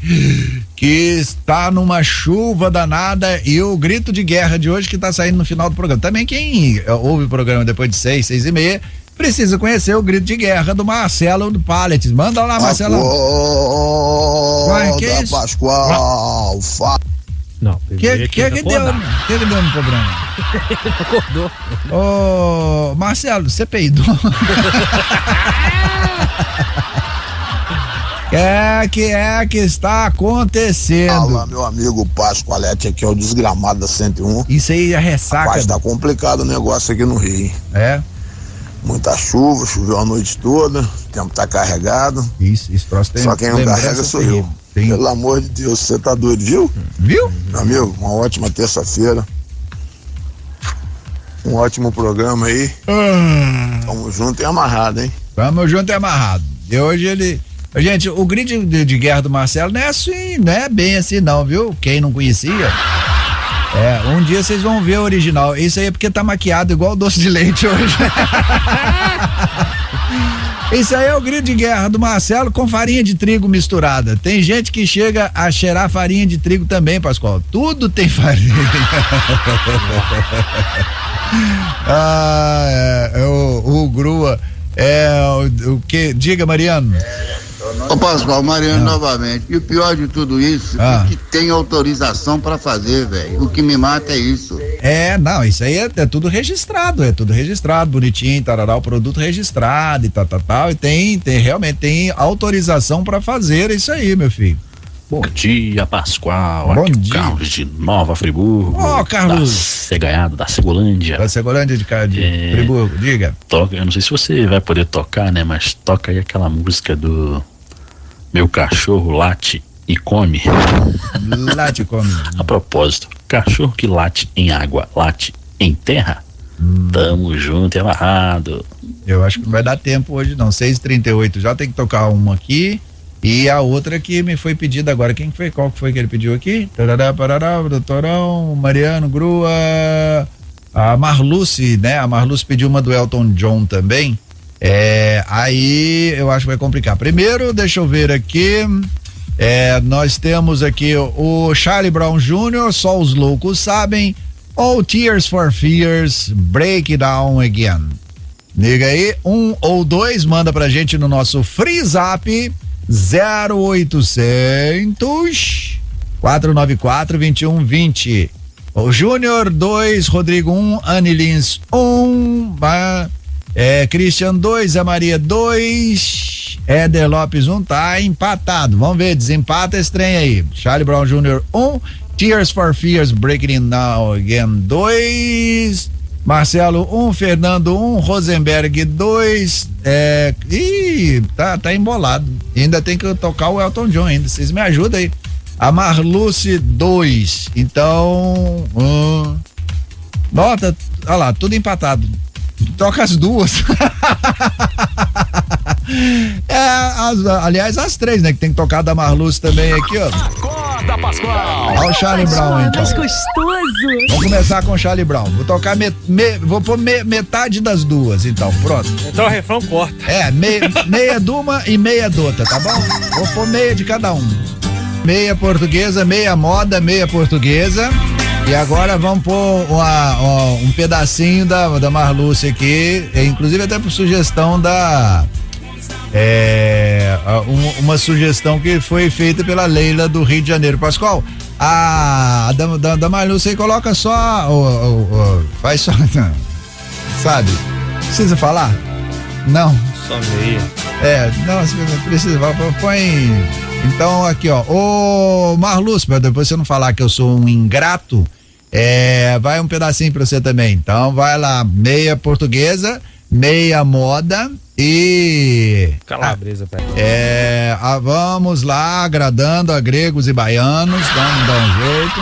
que está numa chuva danada e o grito de guerra de hoje que está saindo no final do programa. Também quem é, ouve o programa depois de seis, seis e meia, precisa conhecer o grito de guerra do Marcelo do Pallets. Manda lá, Marcelo. Ué, que Acorda, isso? Pascoal. Não, Que que, que, que deu, que deu no programa? Acordou. Ô, Marcelo, você peidou? É que é que está acontecendo? Fala, meu amigo Pascoalete, aqui é o desgramado da 101. Isso aí é ressaca. Rapaz, tá complicado o negócio aqui no Rio. hein? É? Muita chuva, choveu a noite toda, o tempo tá carregado. Isso, isso troço tem Só quem não carrega sou terrível. Eu. Pelo amor de Deus, você tá doido, viu? Viu? Meu amigo, uma ótima terça-feira. Um ótimo programa aí. Tamo junto e amarrado, hein? Vamos junto e amarrado. E hoje ele. Gente, o grid de, de guerra do Marcelo não é assim, não é bem assim, não, viu? Quem não conhecia. É, um dia vocês vão ver o original. Isso aí é porque tá maquiado igual doce de leite hoje. Isso aí é o grito de guerra do Marcelo com farinha de trigo misturada. Tem gente que chega a cheirar farinha de trigo também, Pascoal. Tudo tem farinha. ah, é, é o, o Grua. É o, o que? Diga, Mariano. Ô Pascoal, Mariano novamente. E o pior de tudo isso Ah. é que tem autorização pra fazer, velho. O que me mata é isso. É, não, isso aí é, é tudo registrado, é tudo registrado, bonitinho, tarará, o produto registrado e tal, tal, tal. E tem, tem realmente tem autorização pra fazer isso aí, meu filho. Bom dia, Pascoal. Bom Aqui é dia. Carlos de Nova Friburgo. Ó, Carlos. Da Cegaiado, da Segolândia. Da Segolândia de, de É. Friburgo, diga. Toca, eu não sei se você vai poder tocar, né? Mas toca aí aquela música do Meu Cachorro Late e Come. Late e Come. A propósito, cachorro que late em água, late em terra? Hum. Tamo junto e amarrado. Eu acho que não vai dar tempo hoje não, 6h38, já tem que tocar uma aqui e a outra que me foi pedida agora, quem foi, qual que foi que ele pediu aqui? Tarará, parará, doutorão, Mariano, Grua, a Marluce, né, a Marluce pediu uma do Elton John também, é, aí eu acho que vai complicar. Primeiro, deixa eu ver aqui, é, nós temos aqui o Charlie Brown Jr., só os loucos sabem, ou Tears for Fears, Break Down Again. Liga aí, um ou dois, manda pra gente no nosso Free Zap 0800 494 2120. O Júnior 2, Rodrigo 1, um, Anilins 1, um, é, Christian 2, a Maria 2, Éder Lopes 1, um, tá empatado. Vamos ver, desempata esse trem aí. Charlie Brown Jr. 1, um, Tears for Fears Breaking Now Again 2, Marcelo 1, um, Fernando 1, um, Rosenberg 2, é, ih, tá, tá embolado. Ainda tem que tocar o Elton John ainda, vocês me ajudam aí. A Marluce 2, então, hum, nota, olha lá, tudo empatado. Toca as duas. é, as- aliás, as três, né? Que tem que tocar da Marluce também aqui, ó. Acorda, Pascoal. Olha o Charlie Brown, então. Mais gostoso. Vamos começar com o Charlie Brown. Vou tocar me- me- vou pôr me- metade das duas, então, pronto. Então o refrão corta. É, me- meia de uma e meia de outra, tá bom? Vou pôr meia de cada um. Meia portuguesa, meia moda, meia portuguesa. E agora vamos pôr uma- uma- um pedacinho da, da Marluce aqui, é, inclusive até por sugestão da. É, um- uma sugestão que foi feita pela Leila do Rio de Janeiro. Pascoal, a, da, da, da Marluce aí coloca só. o- o- o- faz só. Sabe? Precisa falar? Não. Só meia. É, não, precisa, põe. Então, aqui, ó. Ô, Marlúcio, pra depois você não falar que eu sou um ingrato, é, vai um pedacinho pra você também. Então, vai lá, meia portuguesa, meia moda e. Calabresa, pera. É, ah, vamos lá, agradando a gregos e baianos, dando dá um jeito.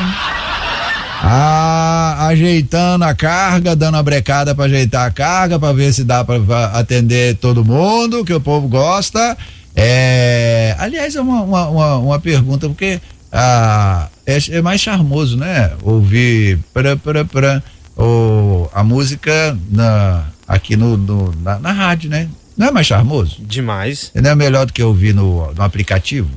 Ah, ajeitando a carga, dando a brecada para ajeitar a carga, para ver se dá para atender todo mundo, que o povo gosta. É, aliás, é uma, uma, uma, uma pergunta, porque ah, é, é, mais charmoso, né? Ouvir pra, pra, pra, ou a música na, aqui no, no na, na rádio, né? Não é mais charmoso? Demais. Não é melhor do que ouvir no, no aplicativo?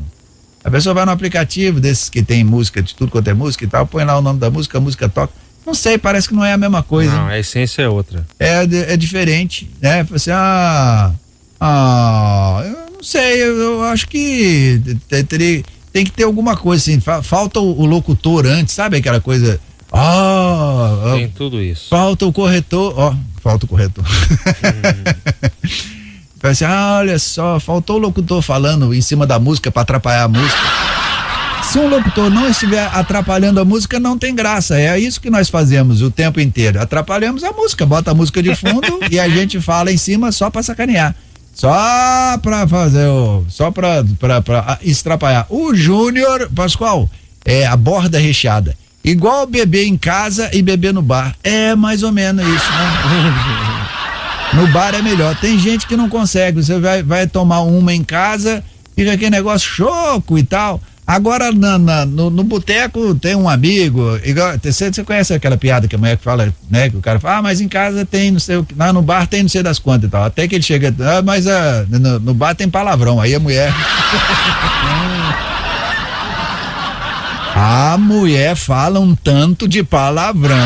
A pessoa vai no aplicativo desses que tem música, de tudo quanto é música e tal, põe lá o nome da música, a música toca. Não sei, parece que não é a mesma coisa. Não, a essência é outra. É, é diferente, né? Assim, ah, ah, não sei, eu, eu acho que teria, tem que ter alguma coisa assim, falta o, o locutor antes, sabe aquela coisa, ah, tem tudo isso. Falta o corretor, ó, falta o corretor. Hum. assim, ah, olha só, faltou o locutor falando em cima da música para atrapalhar a música. Se um locutor não estiver atrapalhando a música, não tem graça. É isso que nós fazemos o tempo inteiro. Atrapalhamos a música, bota a música de fundo e a gente fala em cima só para sacanear. Só pra fazer o. Só pra, pra, pra estrapalhar. O Júnior, Pascoal, é a borda recheada. Igual beber em casa e beber no bar. É mais ou menos isso, né? No bar é melhor. Tem gente que não consegue. Você vai, vai tomar uma em casa, fica aquele negócio choco e tal. Agora na, na, no, no boteco tem um amigo, igual, você, você conhece aquela piada que a mulher fala, né? Que o cara fala, ah, mas em casa tem, não sei, lá no bar tem não sei das quantas e tal. Até que ele chega, ah, mas ah, no, no bar tem palavrão. Aí a mulher. a mulher fala um tanto de palavrão.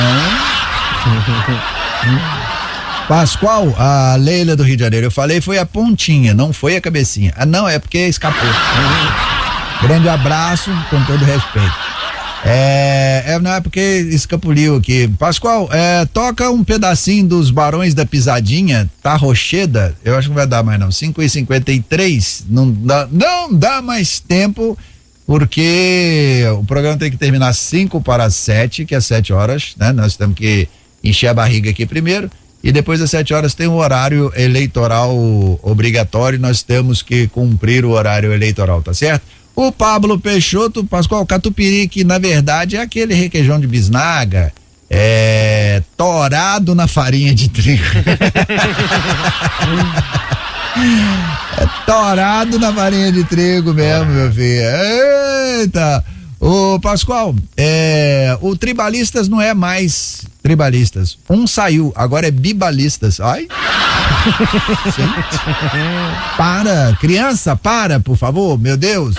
Pascoal, a Leila do Rio de Janeiro, eu falei foi a pontinha, não foi a cabecinha. Ah, não, é porque escapou. Grande abraço, com todo respeito. É, é, não é porque escapuliu aqui. Pascoal, é, toca um pedacinho dos Barões da Pisadinha, tá rocheda. Eu acho que não vai dar mais não. 5 e 53 não dá, não dá mais tempo, porque o programa tem que terminar 5 para 7, que é 7 horas, né? Nós temos que encher a barriga aqui primeiro. E depois das sete horas tem um horário eleitoral obrigatório, nós temos que cumprir o horário eleitoral, tá certo? O Pablo Peixoto, Pascoal Catupiri, que na verdade é aquele requeijão de bisnaga, é torado na farinha de trigo. é torado na farinha de trigo mesmo, meu filho. Eita! Ô, Pascoal, é, o Tribalistas não é mais Tribalistas. Um saiu, agora é Bibalistas. Ai. para, criança, para, por favor, meu Deus.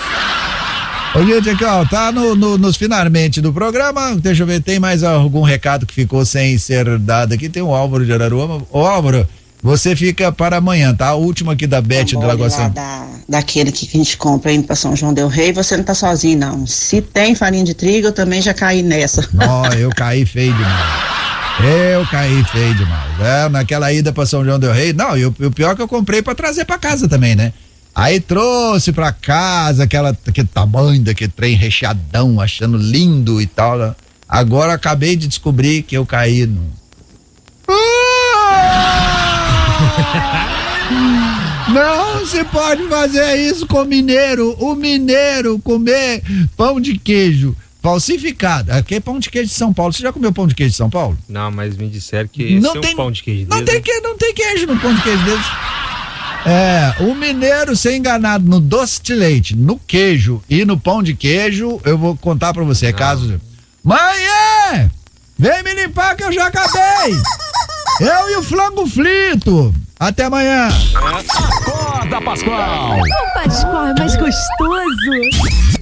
Ô, gente, aqui, ó, tá no, no, nos finalmente do programa. Deixa eu ver, tem mais algum recado que ficou sem ser dado aqui? Tem o Álvaro de Araruama. Ô, Álvaro, você fica para amanhã, tá? A última aqui da Bete do Lagoa Santa. Da, daquele que a gente compra indo para São João Del Rei, você não tá sozinho, não. Se tem farinha de trigo, eu também já caí nessa. Ó, eu caí feio demais. Eu caí feio demais. É, naquela ida para São João Del Rei. Não, e o, o pior é que eu comprei para trazer para casa também, né? Aí trouxe para casa aquela, aquele tamanho daquele trem recheadão, achando lindo e tal. Né? Agora acabei de descobrir que eu caí no. Não se pode fazer isso com mineiro. O mineiro comer pão de queijo falsificado. Aqui é pão de queijo de São Paulo. Você já comeu pão de queijo de São Paulo? Não, mas me disseram que não tem, é pão de queijo não deles. Tem que, não tem queijo no pão de queijo deles. É, o mineiro ser enganado no doce de leite, no queijo e no pão de queijo, eu vou contar pra você. É caso. Mãe, é! Vem me limpar que eu já acabei! Eu e o flango frito! Até amanhã! Acorda, Pascoal! O Pascoal é mais gostoso!